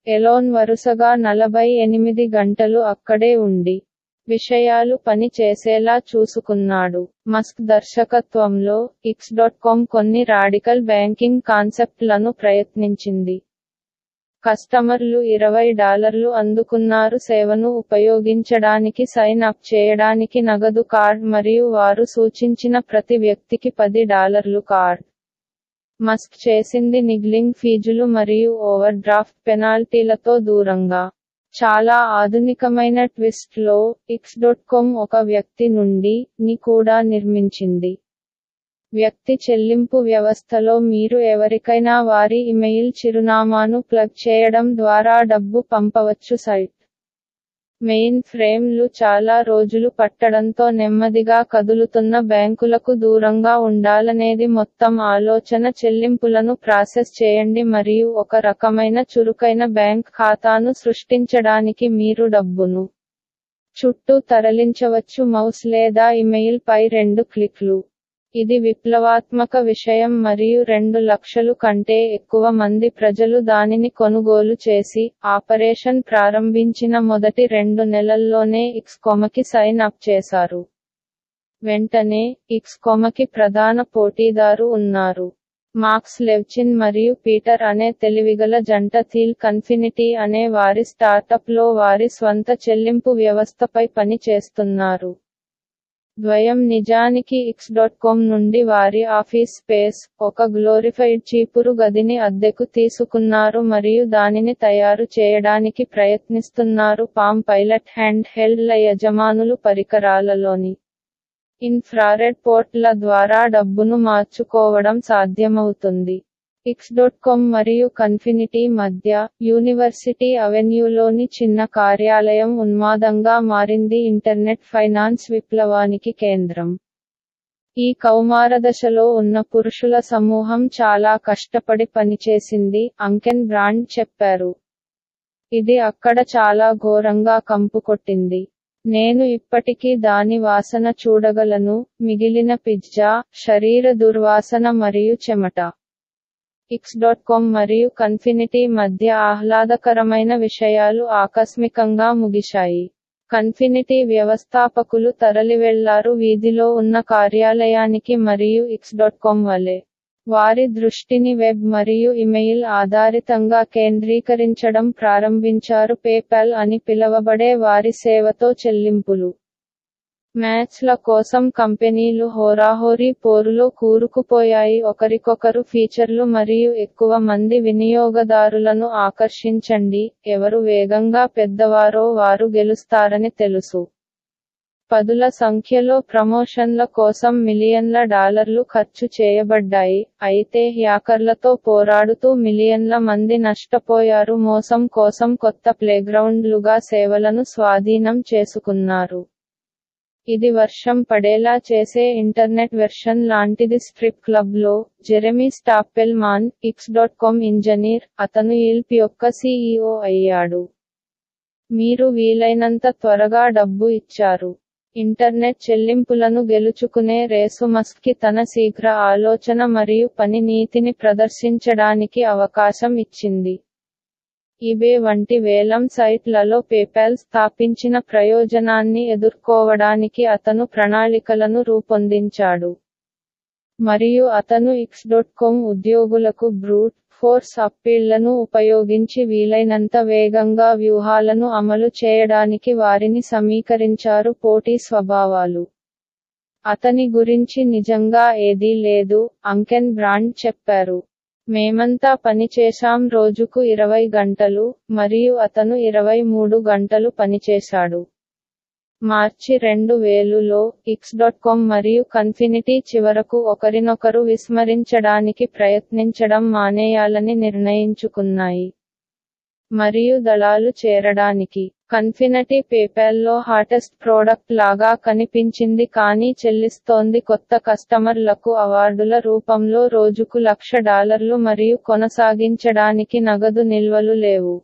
ఎలోన్ వరుసగా నలభై ఎనిమిది గంటలు అక్కడే ఉండి విషయాలు పని చేసేలా చూసుకున్నాడు. మస్క్ దర్శకత్వంలో ఇక్స్ డాట్ కామ్ కొన్ని రాడికల్ బ్యాంకింగ్ కాన్సెప్ట్లను ప్రయత్నించింది. కస్టమర్లు ఇరవై డాలర్లు అందుకున్నారు సేవను ఉపయోగించడానికి సైన్ అప్ చేయడానికి నగదు కార్డ్ మరియు వారు సూచించిన ప్రతి వ్యక్తికి పది డాలర్లు కార్డ్. మస్క్ చేసింది నిగ్లింగ్ ఫీజులు మరియు ఓవర్ డ్రాఫ్ట్ పెనాల్టీలతో దూరంగా. చాలా ఆధునికమైన ట్విస్ట్లో ఇక్స్ డాట్ కామ్ ఒక వ్యక్తి నుండి ని కూడా నిర్మించింది. వ్యక్తి చెల్లింపు వ్యవస్థలో మీరు ఎవరికైనా వారి ఇమెయిల్ చిరునామాను ప్లగ్ చేయడం ద్వారా డబ్బు పంపవచ్చు సైట్. మెయిన్ ఫ్రేమ్లు చాలా రోజులు పట్టడంతో నెమ్మదిగా కదులుతున్న బ్యాంకులకు దూరంగా ఉండాలనేది మొత్తం ఆలోచన చెల్లింపులను ప్రాసెస్ చేయండి మరియు ఒక రకమైన చురుకైన బ్యాంక్ ఖాతాను సృష్టించడానికి మీరు డబ్బును చుట్టూ తరలించవచ్చు మౌస్ లేదా ఇమెయిల్ పై రెండు క్లిక్లు. ఇది విప్లవాత్మక విషయం మరియు రెండు లక్షలు కంటే ఎక్కువ మంది ప్రజలు దానిని కొనుగోలు చేసి ఆపరేషన్ ప్రారంభించిన మొదటి రెండు నెలల్లోనే ఇక్స్కొమకి సైన్ అప్ చేశారు. వెంటనే ఇక్స్కొమకి ప్రధాన పోటీదారు ఉన్నారు. మార్క్స్ లెవ్చిన్ మరియు పీటర్ అనే తెలివిగల జంట థీల్ కన్ఫినిటీ అనే వారి స్టార్టప్లో వారి స్వంత చెల్లింపు వ్యవస్థపై పని చేస్తున్నారు ద్వయం నిజానికి ఇక్స్ డాట్ కామ్ నుండి వారి ఆఫీస్ స్పేస్ ఒక గ్లోరిఫైడ్ చీపురు గదిని అద్దెకు తీసుకున్నారు మరియు దానిని తయారు చేయడానికి ప్రయత్నిస్తున్నారు పామ్ పైలట్ హ్యాండ్ హెల్డ్ల యజమానులు పరికరాలలోని ఇన్ఫ్రారెడ్ పోర్ట్ల ద్వారా డబ్బును మార్చుకోవడం సాధ్యమవుతుంది. ఎక్స్ డాట్ కామ్ మరియు కన్ఫినిటీ మధ్య యూనివర్సిటీ అవెన్యూలోని చిన్న కార్యాలయం ఉన్మాదంగా మారింది ఇంటర్నెట్ ఫైనాన్స్ విప్లవానికి కేంద్రం. ఈ కౌమారదశలో ఉన్న పురుషుల సమూహం చాలా కష్టపడి పనిచేసింది అంకెన్ బ్రాండ్ చెప్పారు. ఇది అక్కడ చాలా ఘోరంగా కంపుకొట్టింది నేను ఇప్పటికీ దాని వాసన చూడగలను మిగిలిన పిజ్జా శరీర దుర్వాసన మరియు చెమట. ఇక్స్ డాట్ కామ్ మరియు కన్ఫినిటీ మధ్య ఆహ్లాదకరమైన విషయాలు ఆకస్మికంగా ముగిశాయి. కన్ఫినిటీ వ్యవస్థాపకులు తరలివెళ్ళారు వీధిలో ఉన్న కార్యాలయానికి మరియు ఇక్స్ డాట్ కామ్ వలె. వారి దృష్టిని వెబ్ మరియు ఇమెయిల్ ఆధారితంగా కేంద్రీకరించడం ప్రారంభించారు పేపాల్ అని పిలవబడే వారి సేవతో చెల్లింపులు. మ్యాచ్ల కోసం కంపెనీలు హోరాహోరీ పోరులో కూరుకుపోయాయి. ఒకరికొకరు ఫీచర్లు మరియు ఎక్కువ మంది వినియోగదారులను ఆకర్షించండి. ఎవరు వేగంగా పెద్దవారో వారు గెలుస్తారని తెలుసు. పదుల సంఖ్యలో ప్రమోషన్ల కోసం మిలియన్ల డాలర్లు ఖర్చు చేయబడ్డాయి. అయితే హ్యాకర్లతో పోరాడుతూ మిలియన్ల మంది నష్టపోయారు. మోసం కోసం కొత్త ప్లేగ్రౌండ్లుగా సేవలను స్వాధీనం చేసుకున్నారు. ఇది వర్షం పడేలా చేసే ఇంటర్నెట్ వెర్షన్ లాంటిది స్ట్రిప్ క్లబ్లో Jeremy Stoppelman X dot com engineer అతను ఇల్ప్ యొక్క సీఈఓ అయ్యాడు. మీరు వీలైనంత త్వరగా డబ్బు ఇచ్చారు. ఇంటర్నెట్ చెల్లింపులను గెలుచుకునే రేసు మస్క్కి తన శీఘ్ర ఆలోచన మరియు పని నీతిని ప్రదర్శించడానికి అవకాశం ఇచ్చింది. ఈబే వంటి వేలం సైట్లలో పేపాల్ స్థాపించిన ప్రయోజనాన్ని ఎదుర్కోవడానికి అతను ప్రణాళికలను రూపొందించాడు. మరియు అతను ఇక్స్ డాట్ కామ్ ఉద్యోగులకు బ్రూట్ ఫోర్స్ అప్పీళ్ళను ఉపయోగించి వీలైనంత వేగంగా వ్యూహాలను అమలు చేయడానికి వారిని సమీకరించారు పోటీ స్వభావాలు. అతని గురించి నిజంగా ఏదీ లేదు అంకెన్ బ్రాండ్ చెప్పారు. మేమంతా పనిచేశాం రోజుకు ఇరవై గంటలు మరియు అతను ఇరవై మూడు గంటలు పనిచేశాడు మార్చి రెండు వేలులో ఇక్స్ డాట్ కామ్ మరియు కన్ఫినిటీ చివరకు ఒకరినొకరు విస్మరించడానికి ప్రయత్నించడం మానేయాలని నిర్ణయించుకున్నాయి. మరియు దళాలు చేరడానికి. కన్ఫినటీ పేపాల్లో హాటెస్ట్ ప్రోడక్ట్ లాగా కనిపించింది కానీ చెల్లిస్తోంది కొత్త కస్టమర్లకు అవార్డుల రూపంలో రోజుకు లక్ష డాలర్లు మరియు కొనసాగించడానికి నగదు నిల్వలు లేవు.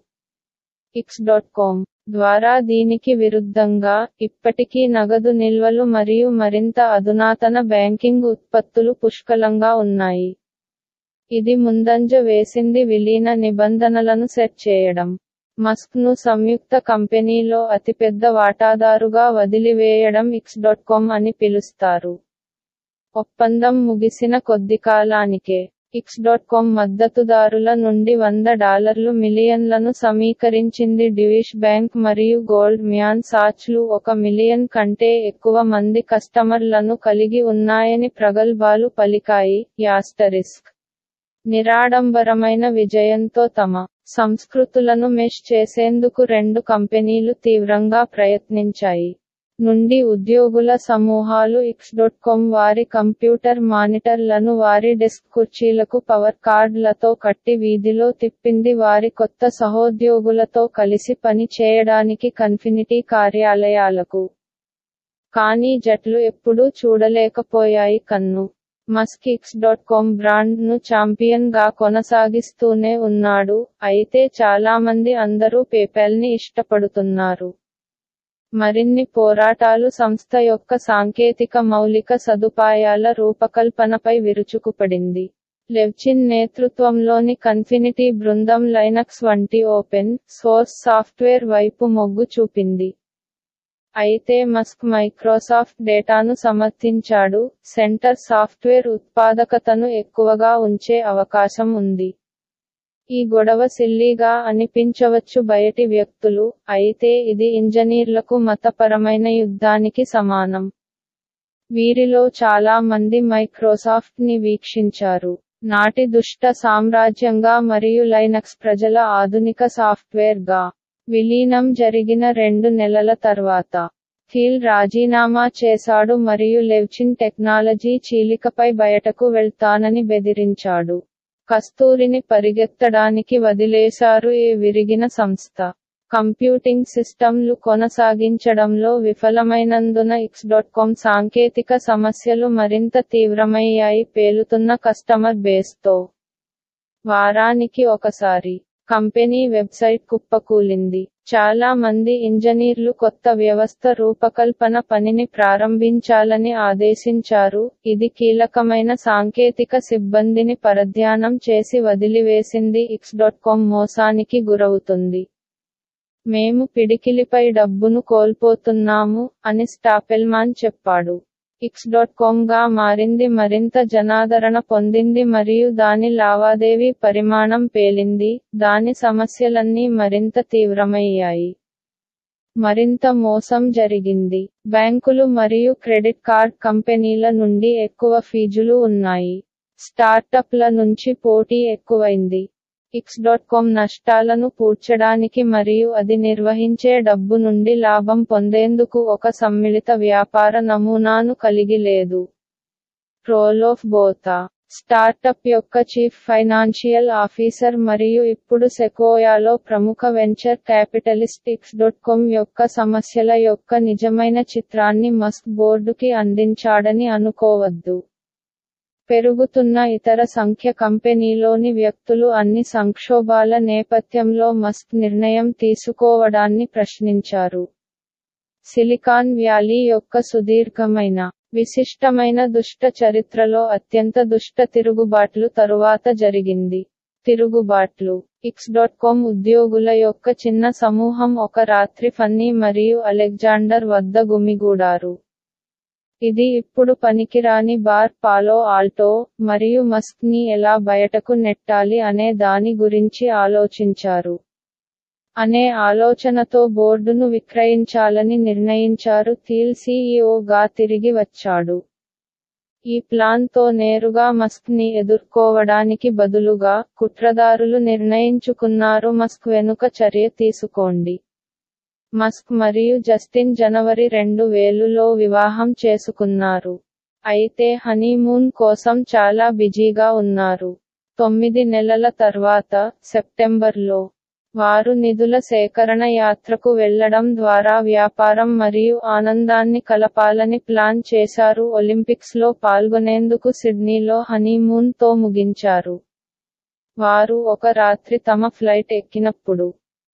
ఇక్స్ డాట్ కామ్ ద్వారా దీనికి విరుద్ధంగా ఇప్పటికీ నగదు నిల్వలు మరియు మరింత అధునాతన బ్యాంకింగ్ ఉత్పత్తులు పుష్కలంగా ఉన్నాయి. ఇది ముందంజ వేసింది విలీన నిబంధనలను సెట్ చేయడం. మస్క్ను సంయుక్త కంపెనీలో అతిపెద్ద వాటాదారుగా వదిలివేయడం ఇక్స్ డాట్ కామ్ అని పిలుస్తారు. ఒప్పందం ముగిసిన కొద్ది కాలానికే ఇక్స్ డాట్ కామ్ మద్దతుదారుల నుండి వంద డాలర్లు మిలియన్లను సమీకరించింది డివిష్ బ్యాంక్ మరియు గోల్డ్ మ్యాన్ సాచ్లు ఒక మిలియన్ కంటే ఎక్కువ మంది కస్టమర్లను కలిగి ఉన్నాయని ప్రగల్భాలు పలికాయి. యాస్టరిస్క్ నిరాడంబరమైన విజయంతో తమ సంస్కృతులను మెష్ చేసేందుకు రెండు కంపెనీలు తీవ్రంగా ప్రయత్నించాయి. నుండి ఉద్యోగుల సమూహాలు ఇక్స్ డాట్ కామ్ వారి కంప్యూటర్ మానిటర్లను వారి డెస్క్ కుర్చీలకు పవర్ కార్డులతో కట్టి వీధిలో తిప్పింది వారి కొత్త సహోద్యోగులతో కలిసి పని చేయడానికి కన్ఫినిటీ కార్యాలయాలకు. కానీ జట్లు ఎప్పుడూ చూడలేకపోయాయి కన్ను. మస్కిక్స్ డాట్ కామ్ బ్రాండ్ను ఛాంపియన్గా కొనసాగిస్తూనే ఉన్నాడు. అయితే చాలామంది అందరూ పేపాల్ని ఇష్టపడుతున్నారు. మరిన్ని పోరాటాలు సంస్థ యొక్క సాంకేతిక మౌలిక సదుపాయాల రూపకల్పనపై విరుచుకుపడింది. లెవ్చిన్ నేతృత్వంలోని కన్ఫినిటీ బృందం లైనక్స్ వంటి ఓపెన్ సోర్స్ సాఫ్ట్వేర్ వైపు మొగ్గు చూపింది. అయితే మస్క్ మైక్రోసాఫ్ట్ డేటాను సమర్థించాడు. సెంటర్ సాఫ్ట్వేర్ ఉత్పాదకతను ఎక్కువగా ఉంచే అవకాశం ఉంది. ఈ గొడవ సిల్లీగా అనిపించవచ్చు బయటి వ్యక్తులు అయితే ఇది ఇంజనీర్లకు మతపరమైన యుద్ధానికి సమానం. వీరిలో చాలా మంది మైక్రోసాఫ్ట్ని వీక్షించారు. నాటి దుష్ట సామ్రాజ్యంగా మరియు లైనక్స్ ప్రజల ఆధునిక సాఫ్ట్వేర్గా విలీనం జరిగిన రెండు నెలల తర్వాత థీల్ రాజీనామా చేశాడు మరియు లెవ్చిన్ టెక్నాలజీ చీలికపై బయటకు వెళ్తానని బెదిరించాడు. కస్తూరిని పరిగెత్తడానికి వదిలేశారు ఏ విరిగిన సంస్థ. కంప్యూటింగ్ సిస్టంలు కొనసాగించడంలో విఫలమైనందున ఇక్స్ డాట్ కామ్ సాంకేతిక సమస్యలు మరింత తీవ్రమయ్యాయి పేలుతున్న కస్టమర్ బేస్తో. వారానికి ఒకసారి. కంపెనీ వెబ్సైట్ కుప్పకూలింది. చాలా మంది ఇంజనీర్లు కొత్త వ్యవస్థ రూపకల్పన పనిని ప్రారంభించాలని ఆదేశించారు. ఇది కీలకమైన సాంకేతిక సిబ్బందిని పరధ్యానం చేసి వదిలివేసింది. ఇక్స్ డాట్ కామ్ మోసానికి గురవుతుంది. మేము పిడికిలిపై డబ్బును కోల్పోతున్నాము అని స్టాపెల్మాన్ చెప్పాడు. ఇక్స్ డాట్ కామ్గా మారింది మరింత జనాదరణ పొందింది మరియు దాని లావాదేవీ పరిమాణం పేలింది. దాని సమస్యలన్నీ మరింత తీవ్రమయ్యాయి. మరింత మోసం జరిగింది. బ్యాంకులు మరియు క్రెడిట్ కార్డ్ కంపెనీల నుండి ఎక్కువ ఫీజులు ఉన్నాయి. స్టార్టప్ల నుంచి పోటీ ఎక్కువైంది. ఇక్స్ డాట్ కామ్ నష్టాలను పూడ్చడానికి మరియు అది నిర్వహించే డబ్బు నుండి లాభం పొందేందుకు ఒక సమ్మిళిత వ్యాపార నమూనాను కలిగి లేదు. రోల్ ఆఫ్ బోతా స్టార్టప్ యొక్క చీఫ్ ఫైనాన్షియల్ ఆఫీసర్ మరియు ఇప్పుడు సెకోయాలో ప్రముఖ venture capitalist X dot com యొక్క సమస్యల యొక్క నిజమైన చిత్రాన్ని మస్క్ బోర్డుకి అందించాడని అనుకోవద్దు. పెరుగుతున్న ఇతర సంఖ్య కంపెనీలోని వ్యక్తులు అన్ని సంక్షోభాల నేపథ్యంలో మస్క్ నిర్ణయం తీసుకోవడాన్ని ప్రశ్నించారు. సిలికాన్ వ్యాలీ యొక్క సుదీర్ఘమైన విశిష్టమైన దుష్ట చరిత్రలో అత్యంత దుష్ట తిరుగుబాట్లు తరువాత జరిగింది. తిరుగుబాట్లు ఇక్స్ డాట్ కామ్ ఉద్యోగుల యొక్క చిన్న సమూహం ఒక రాత్రి ఫన్నీ మరియు అలెగ్జాండర్ వద్ద గుమిగూడారు. ఇది ఇప్పుడు పనికిరాని బార్ పాలో ఆల్టో మరియు మస్క్ని ఎలా బయటకు నెట్టాలి అనే దాని గురించి ఆలోచించారు. అనే ఆలోచనతో బోర్డును విక్రయించాలని నిర్ణయించారు థీల్ సీఈఓగా తిరిగి వచ్చాడు. ఈ ప్లాన్తో నేరుగా మస్క్ని ఎదుర్కోవడానికి బదులుగా కుట్రదారులు నిర్ణయించుకున్నారు మస్క్ వెనుక చర్య తీసుకోండి. మస్క్ మరియు జస్టిన్ జనవరి రెండు వేలులో వివాహం చేసుకున్నారు. అయితే హనీమూన్ కోసం చాలా బిజీగా ఉన్నారు. తొమ్మిది నెలల తర్వాత సెప్టెంబర్లో వారు నిధుల సేకరణ యాత్రకు వెళ్ళడం ద్వారా వ్యాపారం మరియు ఆనందాన్ని కలపాలని ప్లాన్ చేశారు. ఒలింపిక్స్లో పాల్గొనేందుకు సిడ్నీలో హనీమూన్తో ముగించారు. వారు ఒక రాత్రి తమ ఫ్లైట్ ఎక్కినప్పుడు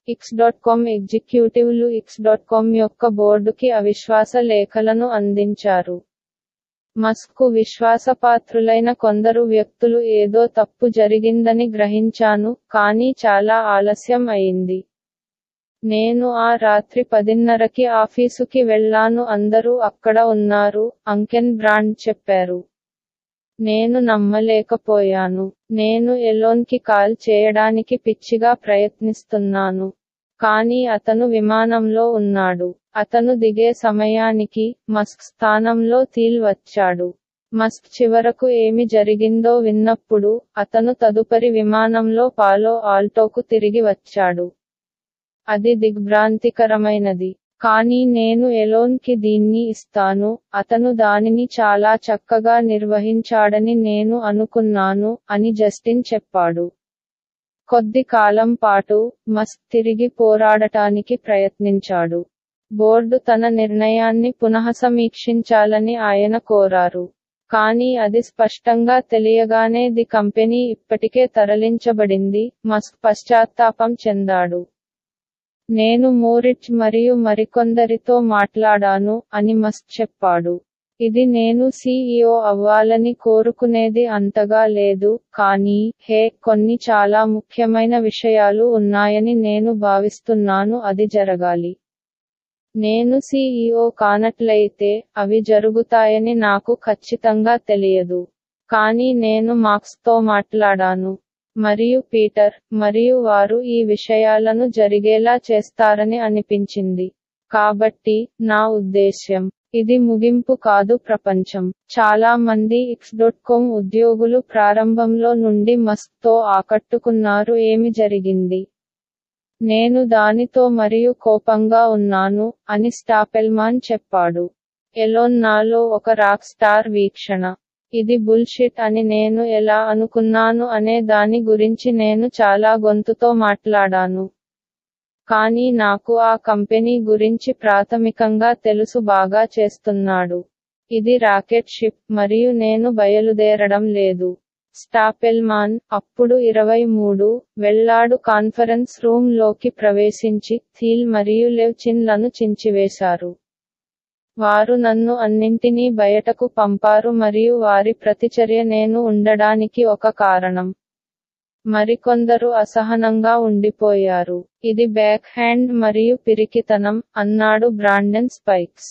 ఇక్స్ డాట్ కామ్ ఎగ్జిక్యూటివ్లు ఇక్స్ డాట్ కామ్ యొక్క బోర్డుకి అవిశ్వాస లేఖలను అందించారు. మస్కు విశ్వాసపాత్రులైన కొందరు వ్యక్తులు ఏదో తప్పు జరిగిందని గ్రహించాను కానీ చాలా ఆలస్యం అయింది. నేను ఆ రాత్రి పదిన్నరకి ఆఫీసుకి వెళ్ళాను అందరూ అక్కడ ఉన్నారు అంకెన్ బ్రాండ్ చెప్పారు. నేను నమ్మలేకపోయాను. నేను ఎలోన్కి కాల్ చేయడానికి పిచ్చిగా ప్రయత్నిస్తున్నాను. కానీ అతను విమానంలో ఉన్నాడు. అతను దిగే సమయానికి మస్క్ స్థానంలో తీల్ వచ్చాడు. మస్క్ చివరకు ఏమి జరిగిందో విన్నప్పుడు అతను తదుపరి విమానంలో పాలో ఆల్టోకు తిరిగి వచ్చాడు. అది దిగ్భ్రాంతికరమైనది. కానీ నేను ఎలోన్కి దీన్ని ఇస్తాను అతను దానిని చాలా చక్కగా నిర్వహించాడని నేను అనుకున్నాను అని జస్టిన్ చెప్పాడు. కొద్ది కాలం పాటు మస్క్ తిరిగి పోరాడటానికి ప్రయత్నించాడు. బోర్డు తన నిర్ణయాన్ని పునఃసమీక్షించాలని ఆయన కోరారు. కానీ అది స్పష్టంగా తెలియగానే ది కంపెనీ ఇప్పటికే తరలించబడింది మస్క్ పశ్చాత్తాపం చెందాడు. నేను మోరిచ్ మరియు మరికొందరితో మాట్లాడాను అని మస్ట్ చెప్పాడు. ఇది నేను సీఈఓ అవ్వాలని కోరుకునేది అంతగా లేదు కానీ హే కొన్ని చాలా ముఖ్యమైన విషయాలు ఉన్నాయని నేను భావిస్తున్నాను అది జరగాలి. నేను సీఈఓ కానట్లయితే అవి జరుగుతాయని నాకు ఖచ్చితంగా తెలియదు. కానీ నేను మార్క్స్తో మాట్లాడాను. మరియు పీటర్ మరియు వారు ఈ విషయాలను జరిగేలా చేస్తారని అనిపించింది. కాబట్టి నా ఉద్దేశ్యం ఇది ముగింపు కాదు ప్రపంచం. చాలా మంది ఇక్స్ డాట్ కామ్ ఉద్యోగులు ప్రారంభంలో నుండి మస్క్తో ఆకట్టుకున్నారు ఏమి జరిగింది. నేను దానితో మరియు కోపంగా ఉన్నాను అని స్టాపెల్మాన్ చెప్పాడు. ఎలోన్ నాలో ఒక రాక్ స్టార్ వీక్షణ. ఇది బుల్షిట్ అని నేను ఎలా అనుకున్నాను అనే దాని గురించి నేను చాలా గొంతుతో మాట్లాడాను. కానీ నాకు ఆ కంపెనీ గురించి ప్రాథమికంగా తెలుసు బాగా చేస్తున్నాడు. ఇది రాకెట్ షిప్ మరియు నేను బయలుదేరడం లేదు. స్టాపెల్మాన్ అప్పుడు ఇరవై మూడు వెళ్ళాడు కాన్ఫరెన్స్ రూమ్లోకి ప్రవేశించి థీల్ మరియు లెవ్ చిన్లను చించివేశారు. వారు నన్ను అన్నింటినీ బయటకు పంపారు మరియు వారి ప్రతిచర్య నేను ఉండడానికి ఒక కారణం. మరికొందరు అసహనంగా ఉండిపోయారు. ఇది బ్యాక్ హ్యాండ్ మరియు పిరికితనం అన్నాడు బ్రాండెన్ స్పైక్స్.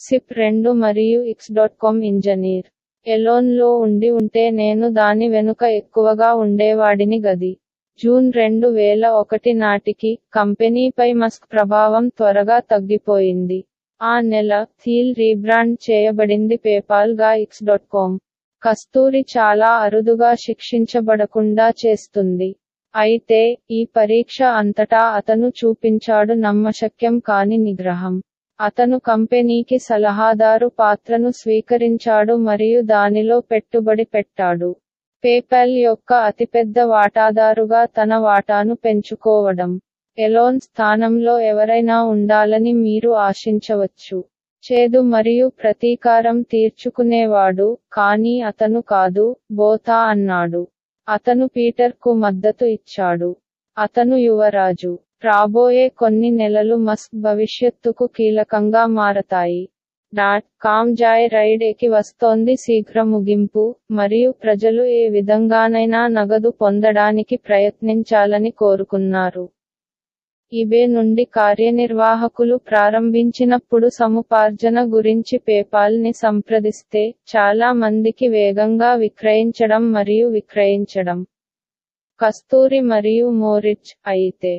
సిప్ రెండు మరియు ఇక్స్ డాట్ కామ్ ఇంజనీర్. ఎలోన్లో ఉండి ఉంటే నేను దాని వెనుక ఎక్కువగా ఉండేవాడిని గది. జూన్ రెండు వేల ఒకటి నాటికి కంపెనీపై మస్క్ ప్రభావం త్వరగా తగ్గిపోయింది. ఆ నెల థీల్ రీబ్రాండ్ చేయబడింది పేపాల్గా ఇక్స్ డాట్ కామ్. కస్తూరి చాలా అరుదుగా శిక్షించబడకుండా చేస్తుంది. అయితే ఈ పరీక్ష అంతటా అతను చూపించాడు నమ్మశక్యం కాని నిగ్రహం. అతను కంపెనీకి సలహాదారు పాత్రను స్వీకరించాడు మరియు దానిలో పెట్టుబడి పెట్టాడు. పేపాల్ యొక్క అతిపెద్ద వాటాదారుగా తన వాటాను పెంచుకోవడం. ఎలోన్ స్థానంలో ఎవరైనా ఉండాలని మీరు ఆశించవచ్చు. చేదు మరియు ప్రతీకారం తీర్చుకునేవాడు కానీ అతను కాదు బోతా అన్నాడు. అతను పీటర్కు మద్దతు ఇచ్చాడు. అతను యువరాజు. రాబోయే కొన్ని నెలలు మస్క్ భవిష్యత్తుకు కీలకంగా మారతాయి. డాట్ కామ్ జాయ్ రైడ్ ఎకి వస్తోంది శీఘ్ర ముగింపు మరియు ప్రజలు ఏ విధంగానైనా నగదు పొందడానికి ప్రయత్నించాలని కోరుకున్నారు. ఇబే నుండి కార్యనిర్వాహకులు ప్రారంభించినప్పుడు సముపార్జన గురించి పేపాల్ని సంప్రదిస్తే చాలా మందికి వేగంగా విక్రయించడం మరియు విక్రయించడం. కస్తూరి మరియు మోరిచ్ అయితే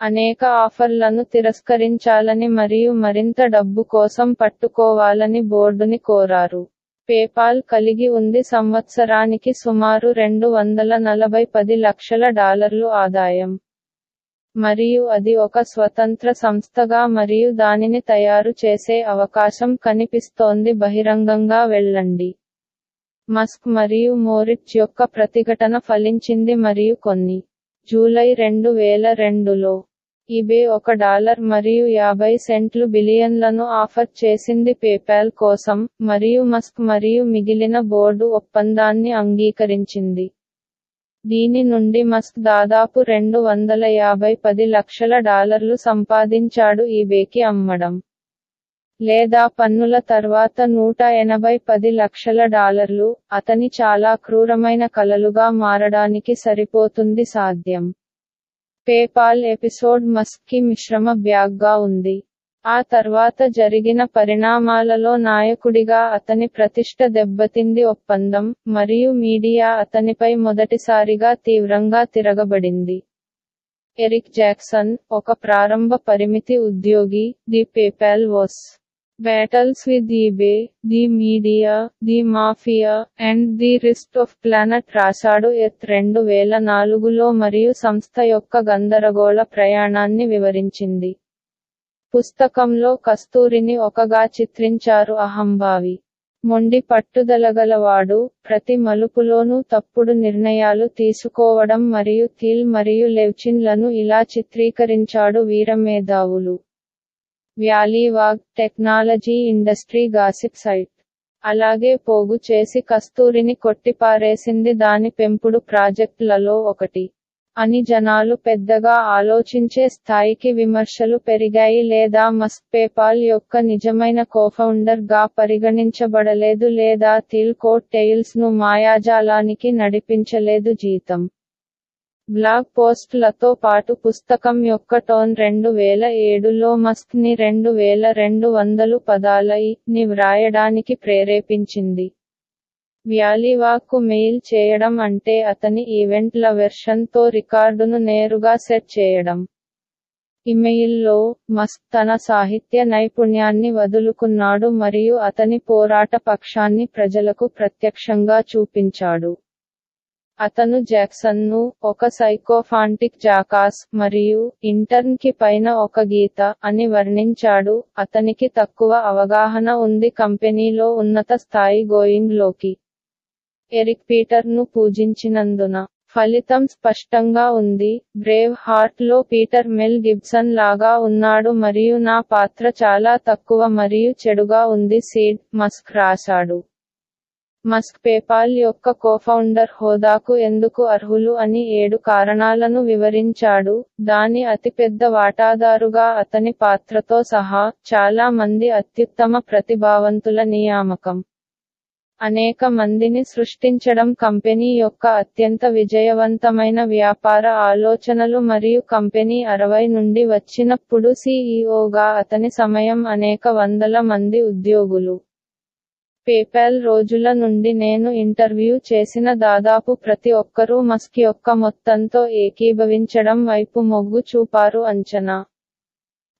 అనేక ఆఫర్లను తిరస్కరించాలని మరియు మరింత డబ్బు కోసం పట్టుకోవాలని బోర్డుని కోరారు. పేపాల్ కలిగి ఉంది సంవత్సరానికి సుమారు రెండు వందల నలభై పది లక్షల డాలర్లు ఆదాయం. మరియు అది ఒక స్వతంత్ర సంస్థగా మరియు దానిని తయారు చేసే అవకాశం కనిపిస్తోంది. బహిరంగంగా వెళ్ళండి. మస్క్ మరియు మోరిచ్ యొక్క ప్రతిఘటన ఫలించింది మరియు కొన్ని. జూలై రెండు వేల రెండులో ఇబే ఒక డాలర్ మరియు యాభై సెంట్లు బిలియన్లను ఆఫర్ చేసింది. పేపాల్ కోసం మరియు మస్క్ మరియు మిగిలిన బోర్డు ఒప్పందాన్ని అంగీకరించింది. దీని నుండి మస్క్ దాదాపు రెండు వందల యాభై పది లక్షల డాలర్లు సంపాదించాడు ఈబేకి అమ్మడం. లేదా పన్నుల తర్వాత నూట ఎనభై పది లక్షల డాలర్లు అతని చాలా క్రూరమైన కలలుగా మారడానికి సరిపోతుంది సాధ్యం. పేపాల్ ఎపిసోడ్ మస్క్కి మిశ్రమ బ్యాగ్గా ఉంది. ఆ తర్వాత జరిగిన పరిణామాలలో నాయకుడిగా అతని ప్రతిష్ట దెబ్బతింది ఒప్పందం మరియు మీడియా అతనిపై మొదటిసారిగా తీవ్రంగా తిరగబడింది. ఎరిక్ జాక్సన్ ఒక ప్రారంభ పరిమితి ఉద్యోగి the PayPal wars battles with eBay the media the mafia and the rest of planet రాశాడు ఎత్ రెండు వేల నాలుగులో మరియు సంస్థ యొక్క గందరగోళ ప్రయాణాన్ని వివరించింది. పుస్తకంలో కస్తూరిని ఒకగా చిత్రించారు అహంభావి. మొండి పట్టుదలగలవాడు ప్రతి మలుపులోనూ తప్పుడు నిర్ణయాలు తీసుకోవడం మరియు థీల్ మరియు లెవ్చిన్లను ఇలా చిత్రీకరించాడు వీరమేధావులు. Valleywag technology industry gossip site. అలాగే పోగు చేసి కస్తూరిని కొట్టిపారేసింది దాని పెంపుడు ప్రాజెక్టులలో ఒకటి. అని జనాలు పెద్దగా ఆలోచించే స్థాయికి విమర్శలు పెరిగాయి లేదా మస్క్ పేపాల్ యొక్క నిజమైన కోఫౌండర్గా పరిగణించబడలేదు లేదా థిల్ కోట్ టెయిల్స్ను మాయాజాలానికి నడిపించలేదు జీతం. బ్లాగ్ పోస్ట్లతో పాటు పుస్తకం యొక్క టోన్ రెండు వేల ఏడులో మస్క్ని రెండు వేల రెండు వందలు పదాల ఈ ని వ్రాయడానికి ప్రేరేపించింది. వ్యాలీవాకు మెయిల్ చేయడం అంటే అతని ఈవెంట్ల వెర్షన్తో రికార్డును నేరుగా సెట్ చేయడం. ఇమెయిల్లో మస్క్ తన సాహిత్య నైపుణ్యాన్ని వదులుకున్నాడు మరియు అతని పోరాట పక్షాన్ని ప్రజలకు ప్రత్యక్షంగా చూపించాడు. అతను జాక్సన్ను ఒక సైకోఫాంటిక్ జాకాస్ మరియు ఇంటర్న్కి పైన ఒక గీత అని వర్ణించాడు. అతనికి తక్కువ అవగాహన ఉంది కంపెనీలో ఉన్నత స్థాయి గోయింగ్లోకి ఎరిక్ పీటర్ను పూజించినందున ఫలితం స్పష్టంగా ఉంది. బ్రేవ్ హార్ట్లో పీటర్ మెల్ గిబ్సన్ లాగా ఉన్నాడు మరియు నా పాత్ర చాలా తక్కువ మరియు చెడుగా ఉంది సీడ్ మస్క్ రాశాడు. మస్క్ పేపాల్ యొక్క కోఫౌండర్ హోదాకు ఎందుకు అర్హులు అని ఏడు కారణాలను వివరించాడు. దాని అతిపెద్ద వాటాదారుగా అతని పాత్రతో సహా చాలా మంది అత్యుత్తమ ప్రతిభావంతుల నియామకం. అనేక మందిని సృష్టించడం కంపెనీ యొక్క అత్యంత విజయవంతమైన వ్యాపార ఆలోచనలు మరియు కంపెనీ అరవై నుండి వచ్చినప్పుడు సీఈఓగా అతని సమయం అనేక వందల మంది ఉద్యోగులు. పేపాల్ రోజుల నుండి నేను ఇంటర్వ్యూ చేసిన దాదాపు ప్రతి ఒక్కరూ మస్క్ యొక్క మొత్తంతో ఏకీభవించడం వైపు మొగ్గు చూపారు అంచనా.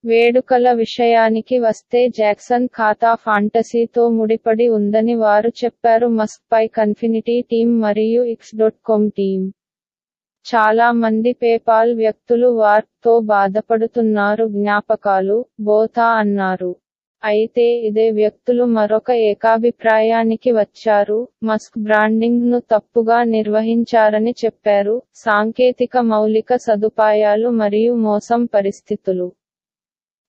వేడుకల విషయానికి వస్తే జాక్సన్ ఖాతా ఫాంటసీతో ముడిపడి ఉందని వారు చెప్పారు. మస్క్ పై కన్ఫినిటీ టీమ్ మరియు ఇక్స్ డాట్ కామ్ టీమ్. చాలా మంది పేపాల్ వ్యక్తులు వార్తో బాధపడుతున్నారు. జ్ఞాపకాలు బోతా అన్నారు. అయితే ఇదే వ్యక్తులు మరొక ఏకాభిప్రాయానికి వచ్చారు. మస్క్ బ్రాండింగ్ను తప్పుగా నిర్వహించారని చెప్పారు. సాంకేతిక మౌలిక సదుపాయాలు మరియు మోసం పరిస్థితులు.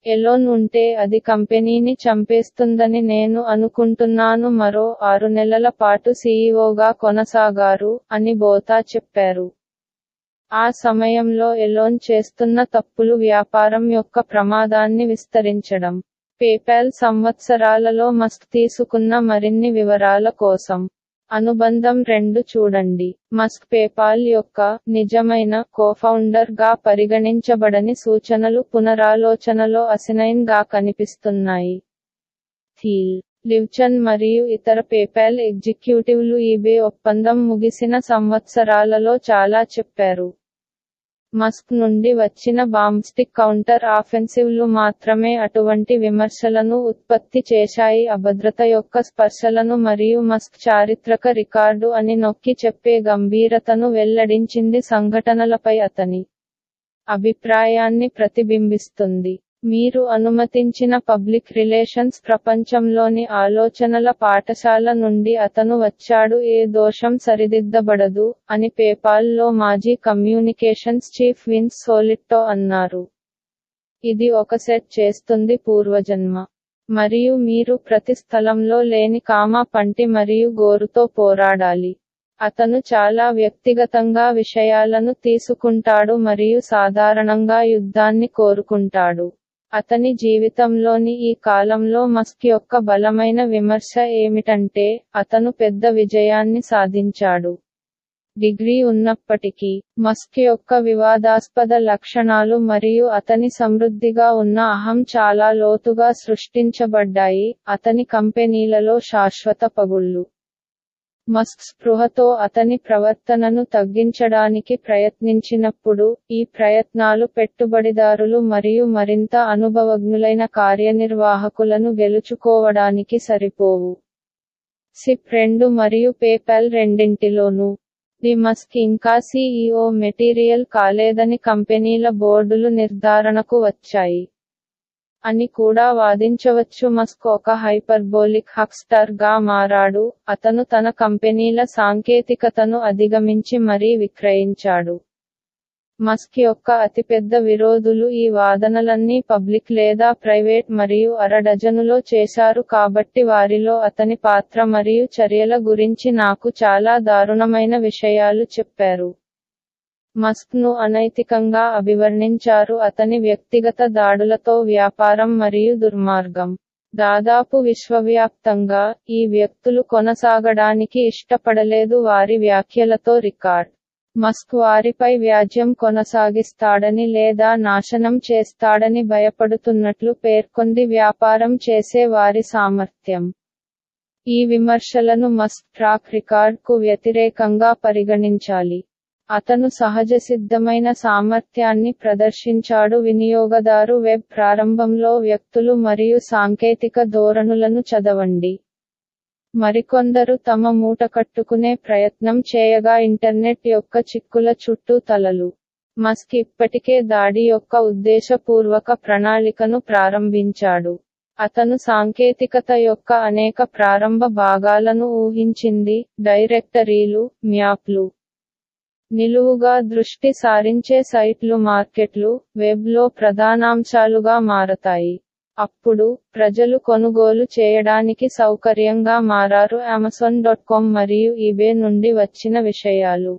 ఎలోన్ ఉంటే అది కంపెనీని చంపేస్తుందని నేను అనుకుంటున్నాను మరో ఆరు నెలల పాటు సీఈఓగా కొనసాగారు అని బోతా చెప్పారు. ఆ సమయంలో ఎలోన్ చేస్తున్న తప్పులు వ్యాపారం యొక్క ప్రమాదాన్ని విస్తరించడం. పేపాల్ సంవత్సరాలలో మస్క్ తీసుకున్న మరిన్ని వివరాల కోసం అనుబంధం రెండు చూడండి. మస్క్ పేపాల్ యొక్క నిజమైన కోఫౌండర్గా పరిగణించబడని సూచనలు పునరాలోచనలో అసినైన్గా కనిపిస్తున్నాయి. థీల్ లివ్చన్ మరియు ఇతర పేపాల్ ఎగ్జిక్యూటివ్లు ఈబే ఒప్పందం ముగిసిన సంవత్సరాలలో చాలా చెప్పారు. మస్క్ నుండి వచ్చిన బాంబ్స్టిక్ కౌంటర్ ఆఫెన్సివ్లు మాత్రమే అటువంటి విమర్శలను ఉత్పత్తి చేశాయి. అభద్రత యొక్క స్పర్శలను మరియు మస్క్ చారిత్రక రికార్డు అని నొక్కి చెప్పే గంభీరతను వెల్లడించింది సంఘటనలపై అతని అభిప్రాయాన్ని ప్రతిబింబిస్తుంది. మీరు అనుమతించిన పబ్లిక్ రిలేషన్స్ ప్రపంచంలోని ఆలోచనల పాఠశాల నుండి అతను వచ్చాడు ఏ దోషం సరిదిద్దబడదు అని పేపాల్లో మాజీ కమ్యూనికేషన్స్ చీఫ్ విన్స్ సోలిట్టో అన్నారు. ఇది ఒక సెట్ చేస్తుంది పూర్వజన్మ. మరియు మీరు ప్రతి స్థలంలో లేని కామా పంటి మరియు గోరుతో పోరాడాలి. అతను చాలా వ్యక్తిగతంగా విషయాలను తీసుకుంటాడు మరియు సాధారణంగా యుద్ధాన్ని కోరుకుంటాడు. అతని జీవితంలోని ఈ కాలంలో మస్క్ యొక్క బలమైన విమర్శ ఏమిటంటే అతను పెద్ద విజయాన్ని సాధించాడు. డిగ్రీ ఉన్నప్పటికీ మస్క్ యొక్క వివాదాస్పద లక్షణాలు మరియు అతని సమృద్ధిగా ఉన్న అహం చాలా లోతుగా సృష్టించబడ్డాయి అతని కంపెనీలలో శాశ్వత పగుళ్ళు. మస్క్ స్పృహతో అతని ప్రవర్తనను తగ్గించడానికి ప్రయత్నించినప్పుడు ఈ ప్రయత్నాలు పెట్టుబడిదారులు మరియు మరింత అనుభవజ్ఞులైన కార్యనిర్వాహకులను గెలుచుకోవడానికి సరిపోవు. సిప్ రెండు మరియు పేపాల్ రెండింటిలోనూ. ది మస్క్ ఇంకా సీఈఓ మెటీరియల్ కాలేదని కంపెనీల బోర్డులు నిర్ధారణకు వచ్చాయి. అని కూడా వాదించవచ్చు. మస్క్ ఒక హైపర్బోలిక్ హక్స్టర్గా మారాడు. అతను తన కంపెనీల సాంకేతికతను అధిగమించి మరీ విక్రయించాడు. మస్క్ యొక్క అతిపెద్ద విరోధులు ఈ వాదనలన్నీ పబ్లిక్ లేదా ప్రైవేట్ మరియు అరడజనులో చేశారు కాబట్టి వారిలో అతని పాత్ర మరియు చర్యల గురించి నాకు చాలా దారుణమైన విషయాలు చెప్పారు. మస్క్ను అనైతికంగా అభివర్ణించారు అతని వ్యక్తిగత దాడులతో వ్యాపారం మరియు దుర్మార్గం. దాదాపు విశ్వవ్యాప్తంగా ఈ వ్యక్తులు కొనసాగడానికి ఇష్టపడలేదు వారి వ్యాఖ్యలతో రికార్డ్. మస్క్ వారిపై వ్యాజ్యం కొనసాగిస్తాడని లేదా నాశనం చేస్తాడని భయపడుతున్నట్లు పేర్కొంది వ్యాపారం చేసే వారి సామర్థ్యం. ఈ విమర్శలను మస్క్ ట్రాక్ రికార్డ్కు వ్యతిరేకంగా పరిగణించాలి. అతను సహజసిద్ధమైన సామర్థ్యాన్ని ప్రదర్శించాడు. వినియోగదారు వెబ్ ప్రారంభంలో వ్యక్తులు మరియు సాంకేతిక ధోరణులను చదవండి. మరికొందరు తమ మూట కట్టుకునే ప్రయత్నం చేయగా ఇంటర్నెట్ యొక్క చిక్కుల చుట్టూ తలలు. మస్క్ ఇప్పటికే దాడి యొక్క ఉద్దేశపూర్వక ప్రణాళికను ప్రారంభించాడు. అతను సాంకేతికత యొక్క అనేక ప్రారంభ భాగాలను ఊహించింది. డైరెక్టరీలు మ్యాప్లు. నిలువుగా దృష్టి సారించే సైట్లు మార్కెట్లు వెబ్లో ప్రధానాంశాలుగా మారతాయి. అప్పుడు ప్రజలు కొనుగోలు చేయడానికి సౌకర్యంగా మారారు అమెజాన్ డాట్ కామ్ మరియు ఈబే నుండి వచ్చిన విషయాలు.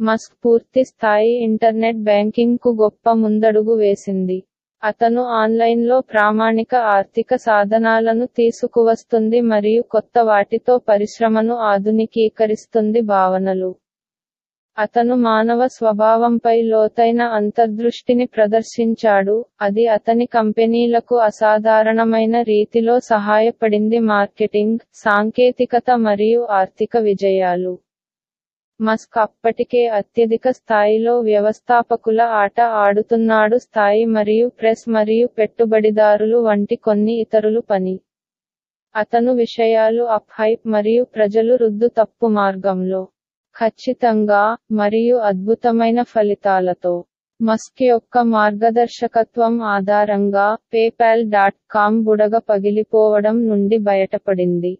మస్క్ పూర్తి స్థాయి ఇంటర్నెట్ బ్యాంకింగ్కు గొప్ప ముందడుగు వేసింది. అతను ఆన్లైన్లో ప్రామాణిక ఆర్థిక సాధనాలను తీసుకువస్తుంది మరియు కొత్త వాటితో పరిశ్రమను ఆధునికీకరిస్తుంది భావనలు. అతను మానవ స్వభావంపై లోతైన అంతర్దృష్టిని ప్రదర్శించాడు అది అతని కంపెనీలకు అసాధారణమైన రీతిలో సహాయపడింది మార్కెటింగ్ సాంకేతికత మరియు ఆర్థిక విజయాలు. మస్క్ అప్పటికే అత్యధిక స్థాయిలో వ్యవస్థాపకుల ఆట ఆడుతున్నాడు స్థాయి మరియు ప్రెస్ మరియు పెట్టుబడిదారులు వంటి కొన్ని ఇతరులు పని. అతను విషయాలు అప్ హైప్ మరియు ప్రజలు రుద్దు తప్పు మార్గంలో ఖచ్చితంగా మరియు అద్భుతమైన ఫలితాలతో. మస్క్ యొక్క మార్గదర్శకత్వం ఆధారంగా పేపాల్ డాట్ కామ్ బుడగ పగిలిపోవడం నుండి బయటపడింది.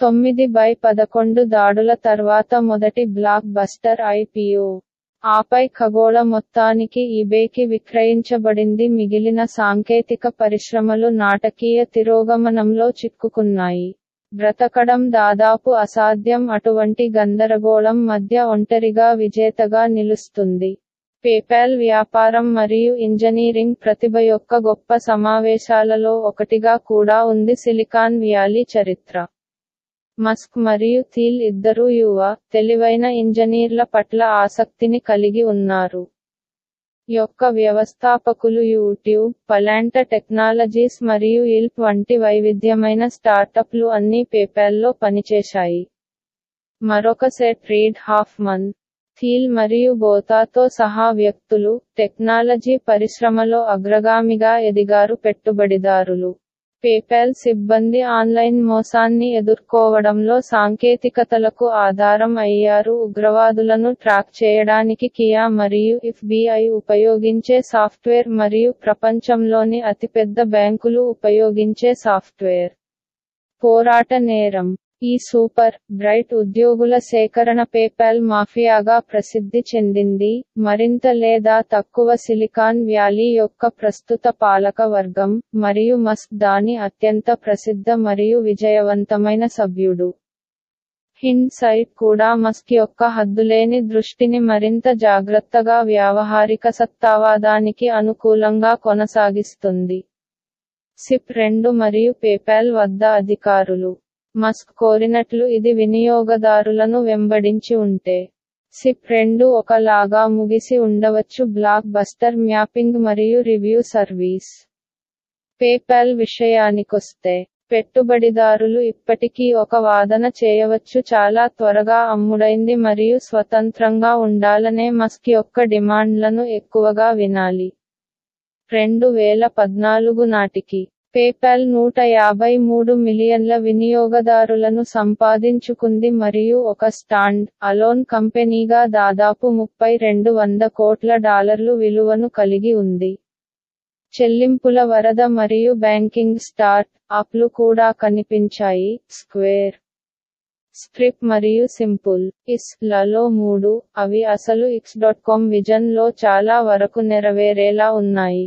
తొమ్మిది బై పదకొండు దాడుల తర్వాత మొదటి బ్లాక్ బస్టర్ ఐపీఓ. ఆపై ఖగోళ మొత్తానికి ఈబేకి విక్రయించబడింది. మిగిలిన సాంకేతిక పరిశ్రమలు నాటకీయ తిరోగమనంలో చిక్కుకున్నాయి. బ్రతకడం దాదాపు అసాధ్యం. అటువంటి గందరగోళం మధ్య ఒంటరిగా విజేతగా నిలుస్తుంది. పేపాల్ వ్యాపారం మరియు ఇంజనీరింగ్ ప్రతిభ యొక్క గొప్ప సమావేశాలలో ఒకటిగా కూడా ఉంది సిలికాన్ వ్యాలీ చరిత్ర. మస్క్ మరియు థీల్ ఇద్దరూ యువ తెలివైన ఇంజనీర్ల పట్ల ఆసక్తిని కలిగి ఉన్నారు. యొక్క వ్యవస్థాపకులు యూట్యూబ్ పలాంట టెక్నాలజీస్ మరియు ఇల్ప్ వంటి వైవిధ్యమైన స్టార్టప్లు అన్ని పేపాల్లో పనిచేశాయి. మరొక సెట్ రీడ్ హాఫ్మన్. థీల్ మరియు బోతాతో సహా వ్యక్తులు టెక్నాలజీ పరిశ్రమలో అగ్రగామిగా ఎదిగారు పెట్టుబడిదారులు. పేపాల్ సిబ్బంది ఆన్లైన్ మోసాన్ని ఎదుర్కోవడంలో సాంకేతికతలకు ఆధారం అయ్యారు. ఉగ్రవాదులను ట్రాక్ చేయడానికి కియా మరియు ఎఫ్బిఐ ఉపయోగించే సాఫ్ట్వేర్ మరియు ప్రపంచంలోని అతిపెద్ద బ్యాంకులు ఉపయోగించే సాఫ్ట్వేర్ పోరాట నేరం. ఈ సూపర్ బ్రైట్ ఉద్యోగుల సేకరణ పేపాల్ మాఫియాగా ప్రసిద్ధి చెందింది మరింత లేదా తక్కువ సిలికాన్ వ్యాలీ యొక్క ప్రస్తుత పాలక వర్గం మరియు మస్క్ దాని అత్యంత ప్రసిద్ధ మరియు విజయవంతమైన సభ్యుడు. హిండ్ సైట్ కూడా మస్క్ యొక్క హద్దులేని దృష్టిని మరింత జాగ్రత్తగా వ్యావహారిక సత్తావాదానికి అనుకూలంగా కొనసాగిస్తుంది. సిప్ రెండు మరియు పేపాల్ వద్ద అధికారులు మస్క్ కోరినట్లు ఇది వినియోగదారులను వెంబడించి ఉంటే. సిప్ రెండు ఒకలాగా ముగిసి ఉండవచ్చు. బ్లాక్ బస్టర్ మ్యాపింగ్ మరియు రివ్యూ సర్వీస్. పేపాల్ విషయానికొస్తే పెట్టుబడిదారులు ఇప్పటికీ ఒక వాదన చేయవచ్చు. చాలా త్వరగా అమ్ముడైంది మరియు స్వతంత్రంగా ఉండాలనే మస్క్ యొక్క డిమాండ్లను ఎక్కువగా వినాలి. రెండు వేల పద్నాలుగు నాటికి పేపాల్ నూట యాభై మూడు మిలియన్ల వినియోగదారులను సంపాదించుకుంది మరియు ఒక స్టాండ్ అలోన్ కంపెనీగా దాదాపు ముప్పై రెండు వంద కోట్ల డాలర్లు విలువను కలిగి ఉంది. చెల్లింపుల వరద మరియు బ్యాంకింగ్ స్టార్ట్ అప్లు కూడా కనిపించాయి. స్క్వేర్ స్ట్రిప్ మరియు సింపుల్ ఇస్లలో మూడు అవి అసలు ఇక్స్ డాట్ కామ్ విజన్లో చాలా వరకు నెరవేరేలా ఉన్నాయి.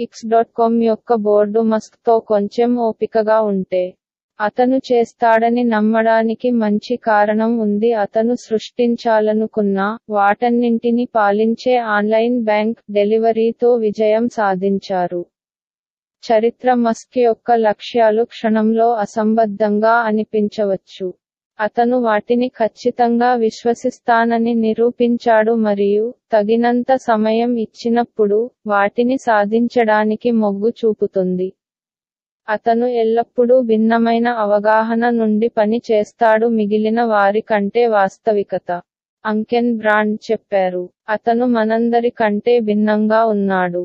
ఎక్స్ డాట్ కామ్ యొక్క బోర్డు మస్క్తో కొంచెం ఓపికగా ఉంటే అతను చేస్తాడని నమ్మడానికి మంచి కారణం ఉంది. అతను సృష్టించాలనుకున్న వాటన్నింటిని పాలించే ఆన్లైన్ బ్యాంక్ డెలివరీతో విజయం సాధించారు. చరిత్ర మస్క్ యొక్క లక్ష్యాలు క్షణంలో అసంబద్ధంగా అనిపించవచ్చు. అతను వాటిని ఖచ్చితంగా విశ్వసిస్తానని నిరూపించాడు మరియు తగినంత సమయం ఇచ్చినప్పుడు వాటిని సాధించడానికి మొగ్గు చూపుతుంది. అతను ఎల్లప్పుడూ భిన్నమైన అవగాహన నుండి పని చేస్తాడు మిగిలిన వారి కంటే వాస్తవికత. అంకెన్ బ్రాండ్ చెప్పారు. అతను మనందరి కంటే భిన్నంగా ఉన్నాడు.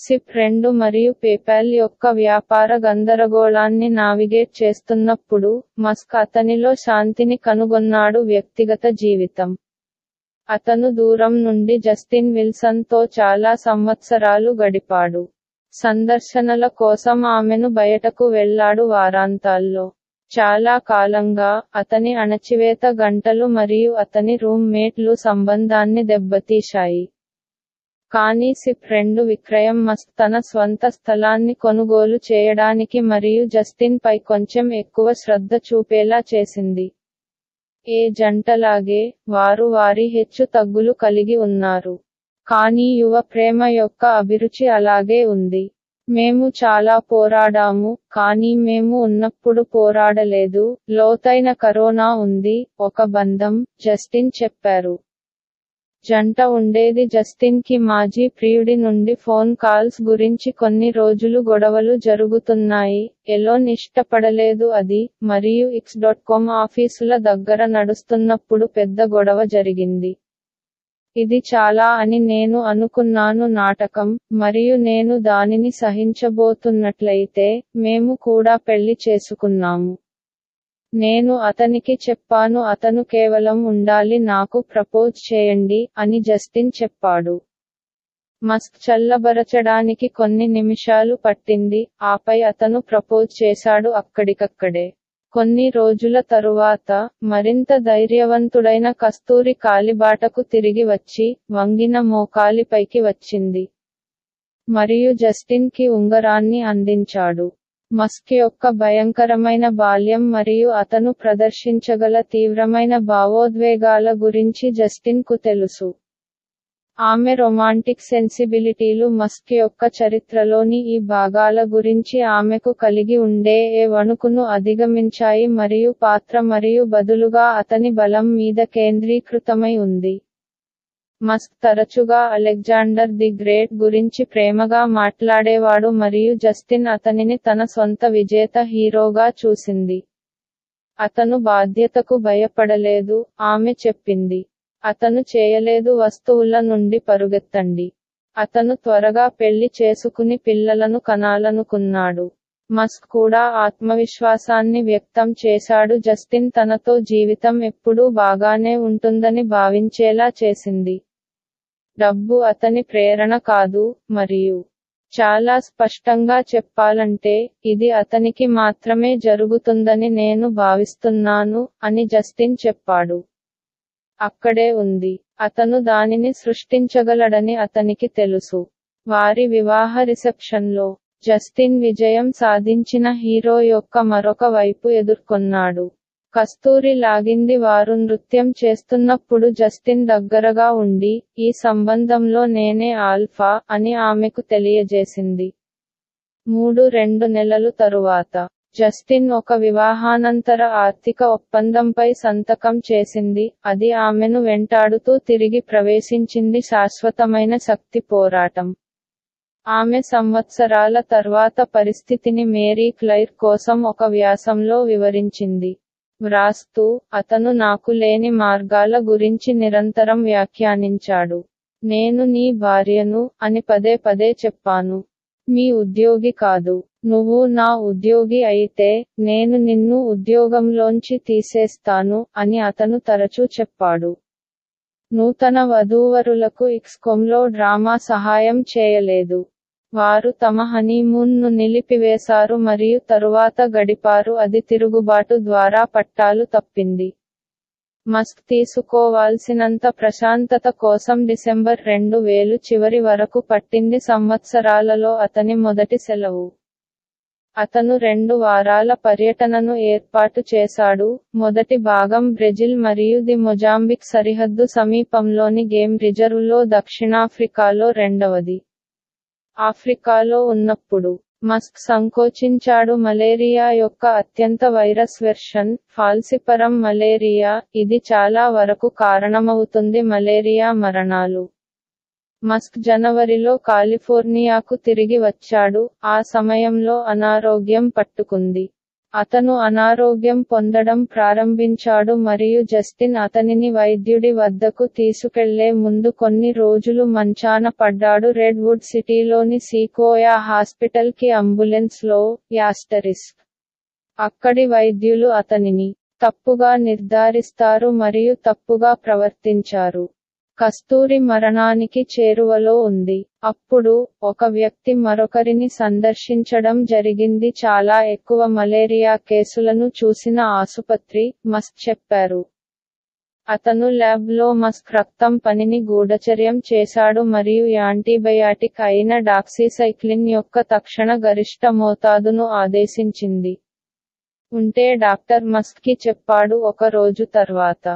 సిప్ రెండు మరియు పేపాల్ యొక్క వ్యాపార గందరగోళాన్ని నావిగేట్ చేస్తున్నప్పుడు మస్క్ అతనిలో శాంతిని కనుగొన్నాడు వ్యక్తిగత జీవితం. అతను దూరం నుండి జస్టిన్ విల్సన్తో చాలా సంవత్సరాలు గడిపాడు. సందర్శనల కోసం ఆమెను బయటకు వెళ్ళాడు వారాంతాల్లో. చాలా కాలంగా అతని అణచివేత గంటలు మరియు అతని రూమ్మేట్లు సంబంధాన్ని దెబ్బతీశాయి. కానీ సిప్ రెండు విక్రయం మస్క్ తన స్వంత స్థలాన్ని కొనుగోలు చేయడానికి మరియు జస్టిన్ పై కొంచెం ఎక్కువ శ్రద్ధ చూపేలా చేసింది. ఏ జంటలాగే వారు వారి హెచ్చు తగ్గులు కలిగి ఉన్నారు. కానీ యువ ప్రేమ యొక్క అభిరుచి అలాగే ఉంది. మేము చాలా పోరాడాము కానీ మేము ఉన్నప్పుడు పోరాడలేదు. లోతైన కరోనా ఉంది ఒక బంధం జస్టిన్ చెప్పారు. జంట ఉండేది జస్టిన్కి మాజీ ప్రియుడి నుండి ఫోన్ కాల్స్ గురించి కొన్ని రోజులు గొడవలు జరుగుతున్నాయి. ఎలోన్ ఇష్టపడలేదు అది మరియు ఇక్స్ డాట్ కామ్ ఆఫీసుల దగ్గర నడుస్తున్నప్పుడు పెద్ద గొడవ జరిగింది. ఇది చాలా అని నేను అనుకున్నాను నాటకం మరియు నేను దానిని సహించబోతున్నట్లయితే మేము కూడా పెళ్ళి చేసుకున్నాము. నేను అతనికి చెప్పాను అతను కేవలం ఉండాలి నాకు ప్రపోజ్ చేయండి అని జస్టిన్ చెప్పాడు. మస్క్ చల్లబరచడానికి కొన్ని నిమిషాలు పట్టింది ఆపై అతను ప్రపోజ్ చేశాడు అక్కడికక్కడే. కొన్ని రోజుల తరువాత మరింత ధైర్యవంతుడైన కస్తూరి కాలిబాటకు తిరిగి వచ్చి వంగిన మోకాలిపైకి వచ్చింది. మరియు జస్టిన్కి ఉంగరాన్ని అందించాడు. మస్క్ యొక్క భయంకరమైన బాల్యం మరియు అతను ప్రదర్శించగల తీవ్రమైన భావోద్వేగాల గురించి జస్టిన్కు తెలుసు. ఆమె రొమాంటిక్ సెన్సిబిలిటీలు మస్క్ యొక్క చరిత్రలోని ఈ భాగాల గురించి ఆమెకు కలిగి ఉండే ఏ వణుకును అధిగమించాయి మరియు పాత్ర మరియు బదులుగా అతని బలం మీద కేంద్రీకృతమై ఉంది. మస్క్ తరచుగా అలెగ్జాండర్ ది గ్రేట్ గురించి ప్రేమగా మాట్లాడేవాడు మరియు జస్టిన్ అతనిని తన సొంత విజేత హీరోగా చూసింది. అతను బాధ్యతకు భయపడలేదు ఆమె చెప్పింది. అతను చేయలేదు వస్తువుల నుండి పరుగెత్తండి. అతను త్వరగా పెళ్ళి చేసుకుని పిల్లలను కనాలనుకున్నాడు. మస్క్ కూడా ఆత్మవిశ్వాసాన్ని వ్యక్తం చేశాడు. జస్టిన్ తనతో జీవితం ఎప్పుడూ బాగానే ఉంటుందని భావించేలా చేసింది. డబ్బు అతని ప్రేరణ కాదు మరియు చాలా స్పష్టంగా చెప్పాలంటే ఇది అతనికి మాత్రమే జరుగుతుందని నేను భావిస్తున్నాను అని జస్టిన్ చెప్పాడు. అక్కడే ఉంది. అతను దానిని సృష్టించగలడని అతనికి తెలుసు. వారి వివాహ రిసెప్షన్లో జస్టిన్ విజయం సాధించిన హీరో యొక్క మరొక వైపు ఎదుర్కొన్నాడు. కస్తూరి లాగింది వారు నృత్యం చేస్తున్నప్పుడు జస్టిన్ దగ్గరగా ఉండి ఈ సంబంధంలో నేనే ఆల్ఫా అని ఆమెకు తెలియజేసింది. మూడు రెండు నెలలు తరువాత జస్టిన్ ఒక వివాహానంతర ఆర్థిక ఒప్పందంపై సంతకం చేసింది అది ఆమెను వెంటాడుతూ తిరిగి ప్రవేశించింది శాశ్వతమైన శక్తి పోరాటం. ఆమె సంవత్సరాల తర్వాత పరిస్థితిని మేరీ క్లైర్ కోసం ఒక వ్యాసంలో వివరించింది. వ్రాస్తూ అతను నాకు లేని మార్గాల గురించి నిరంతరం వ్యాఖ్యానించాడు. నేను నీ భార్యను అని పదే పదే చెప్పాను. మీ ఉద్యోగి కాదు. నువ్వు నా ఉద్యోగి అయితే నేను నిన్ను ఉద్యోగంలోంచి తీసేస్తాను అని అతను తరచూ చెప్పాడు. నూతన వధూవరులకు ఇక్స్కొమ్లో డ్రామా సహాయం చేయలేదు. వారు తమ హనీమూన్ను నిలిపివేశారు మరియు తరువాత గడిపారు అది తిరుగుబాటు ద్వారా పట్టాలు తప్పింది. మస్క్ తీసుకోవాల్సినంత ప్రశాంతత కోసం డిసెంబర్ రెండు వేలు చివరి వరకు పట్టింది సంవత్సరాలలో అతని మొదటి సెలవు. అతను రెండు వారాల పర్యటనను ఏర్పాటు చేశాడు. మొదటి భాగం బ్రెజిల్ మరియు ది మొజాంబిక్ సరిహద్దు సమీపంలోని గేమ్ రిజర్వ్లో దక్షిణాఫ్రికాలో రెండవది. ఆఫ్రికాలో ఉన్నప్పుడు మస్క్ సంకోచించాడు మలేరియా యొక్క అత్యంత వైరస్ వెర్షన్ ఫాల్సిపరం మలేరియా ఇది చాలా వరకు కారణమవుతుంది మలేరియా మరణాలు. మస్క్ జనవరిలో కాలిఫోర్నియాకు తిరిగి వచ్చాడు ఆ సమయంలో అనారోగ్యం పట్టుకుంది. అతను అనారోగ్యం పొందడం ప్రారంభించాడు మరియు జస్టిన్ అతనిని వైద్యుడి వద్దకు తీసుకెళ్ళే ముందు కొన్ని రోజులు మంచాన పడ్డాడు. రెడ్ వుడ్ సిటీలోని సీకోయా హాస్పిటల్కి అంబులెన్స్లో యాస్టరిస్క్. అక్కడి వైద్యులు అతనిని తప్పుగా నిర్ధారిస్తారు మరియు తప్పుగా ప్రవర్తించారు. కస్తూరి మరణానికి చేరువలో ఉంది. అప్పుడు ఒక వ్యక్తి మరొకరిని సందర్శించడం జరిగింది. చాలా ఎక్కువ మలేరియా కేసులను చూసిన ఆసుపత్రి మస్ చెప్పారు. అతను ల్యాబ్లో మస్క్ రక్తం పనిని గూఢచర్యం చేశాడు మరియు యాంటీబయాటిక్ అయిన డాక్సీసైక్లిన్ యొక్క తక్షణ గరిష్ట మోతాదును ఆదేశించింది. ఉంటే డాక్టర్ మస్క్కి చెప్పాడు ఒక రోజు తర్వాత.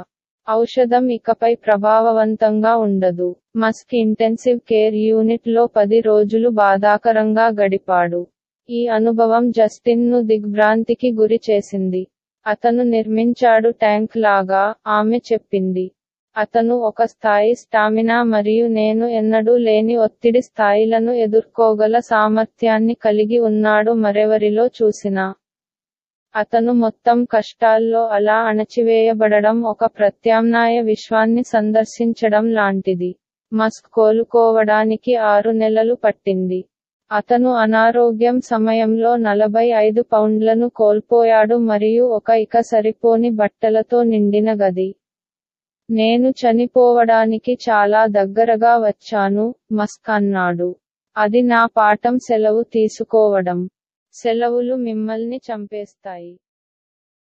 ఔషధం ఇకపై ప్రభావవంతంగా ఉండదు. మస్క్ ఇంటెన్సివ్ కేర్ యూనిట్లో పది రోజులు బాధాకరంగా గడిపాడు. ఈ అనుభవం జస్టిన్ను దిగ్భ్రాంతికి గురి చేసింది. అతను నిర్మించాడు ట్యాంక్ లాగా ఆమె చెప్పింది. అతను ఒక స్థాయి స్టామినా మరియు నేను ఎన్నడూ లేని ఒత్తిడి స్థాయిలను ఎదుర్కోగల సామర్థ్యాన్ని కలిగి ఉన్నాడు మరెవరిలో చూసినా. అతను మొత్తం కష్టాల్లో అలా అణచివేయబడడం ఒక ప్రత్యామ్నాయ విశ్వాన్ని సందర్శించడం లాంటిది. మస్క్ కోలుకోవడానికి ఆరు నెలలు పట్టింది. అతను అనారోగ్యం సమయంలో నలభై ఐదు పౌండ్లను కోల్పోయాడు మరియు ఒక ఇక సరిపోని బట్టలతో నిండిన గది. నేను చనిపోవడానికి చాలా దగ్గరగా వచ్చాను మస్క్ అన్నాడు. అది నా పాఠం సెలవు తీసుకోవడం. సెలవులు మిమ్మల్ని చంపేస్తాయి.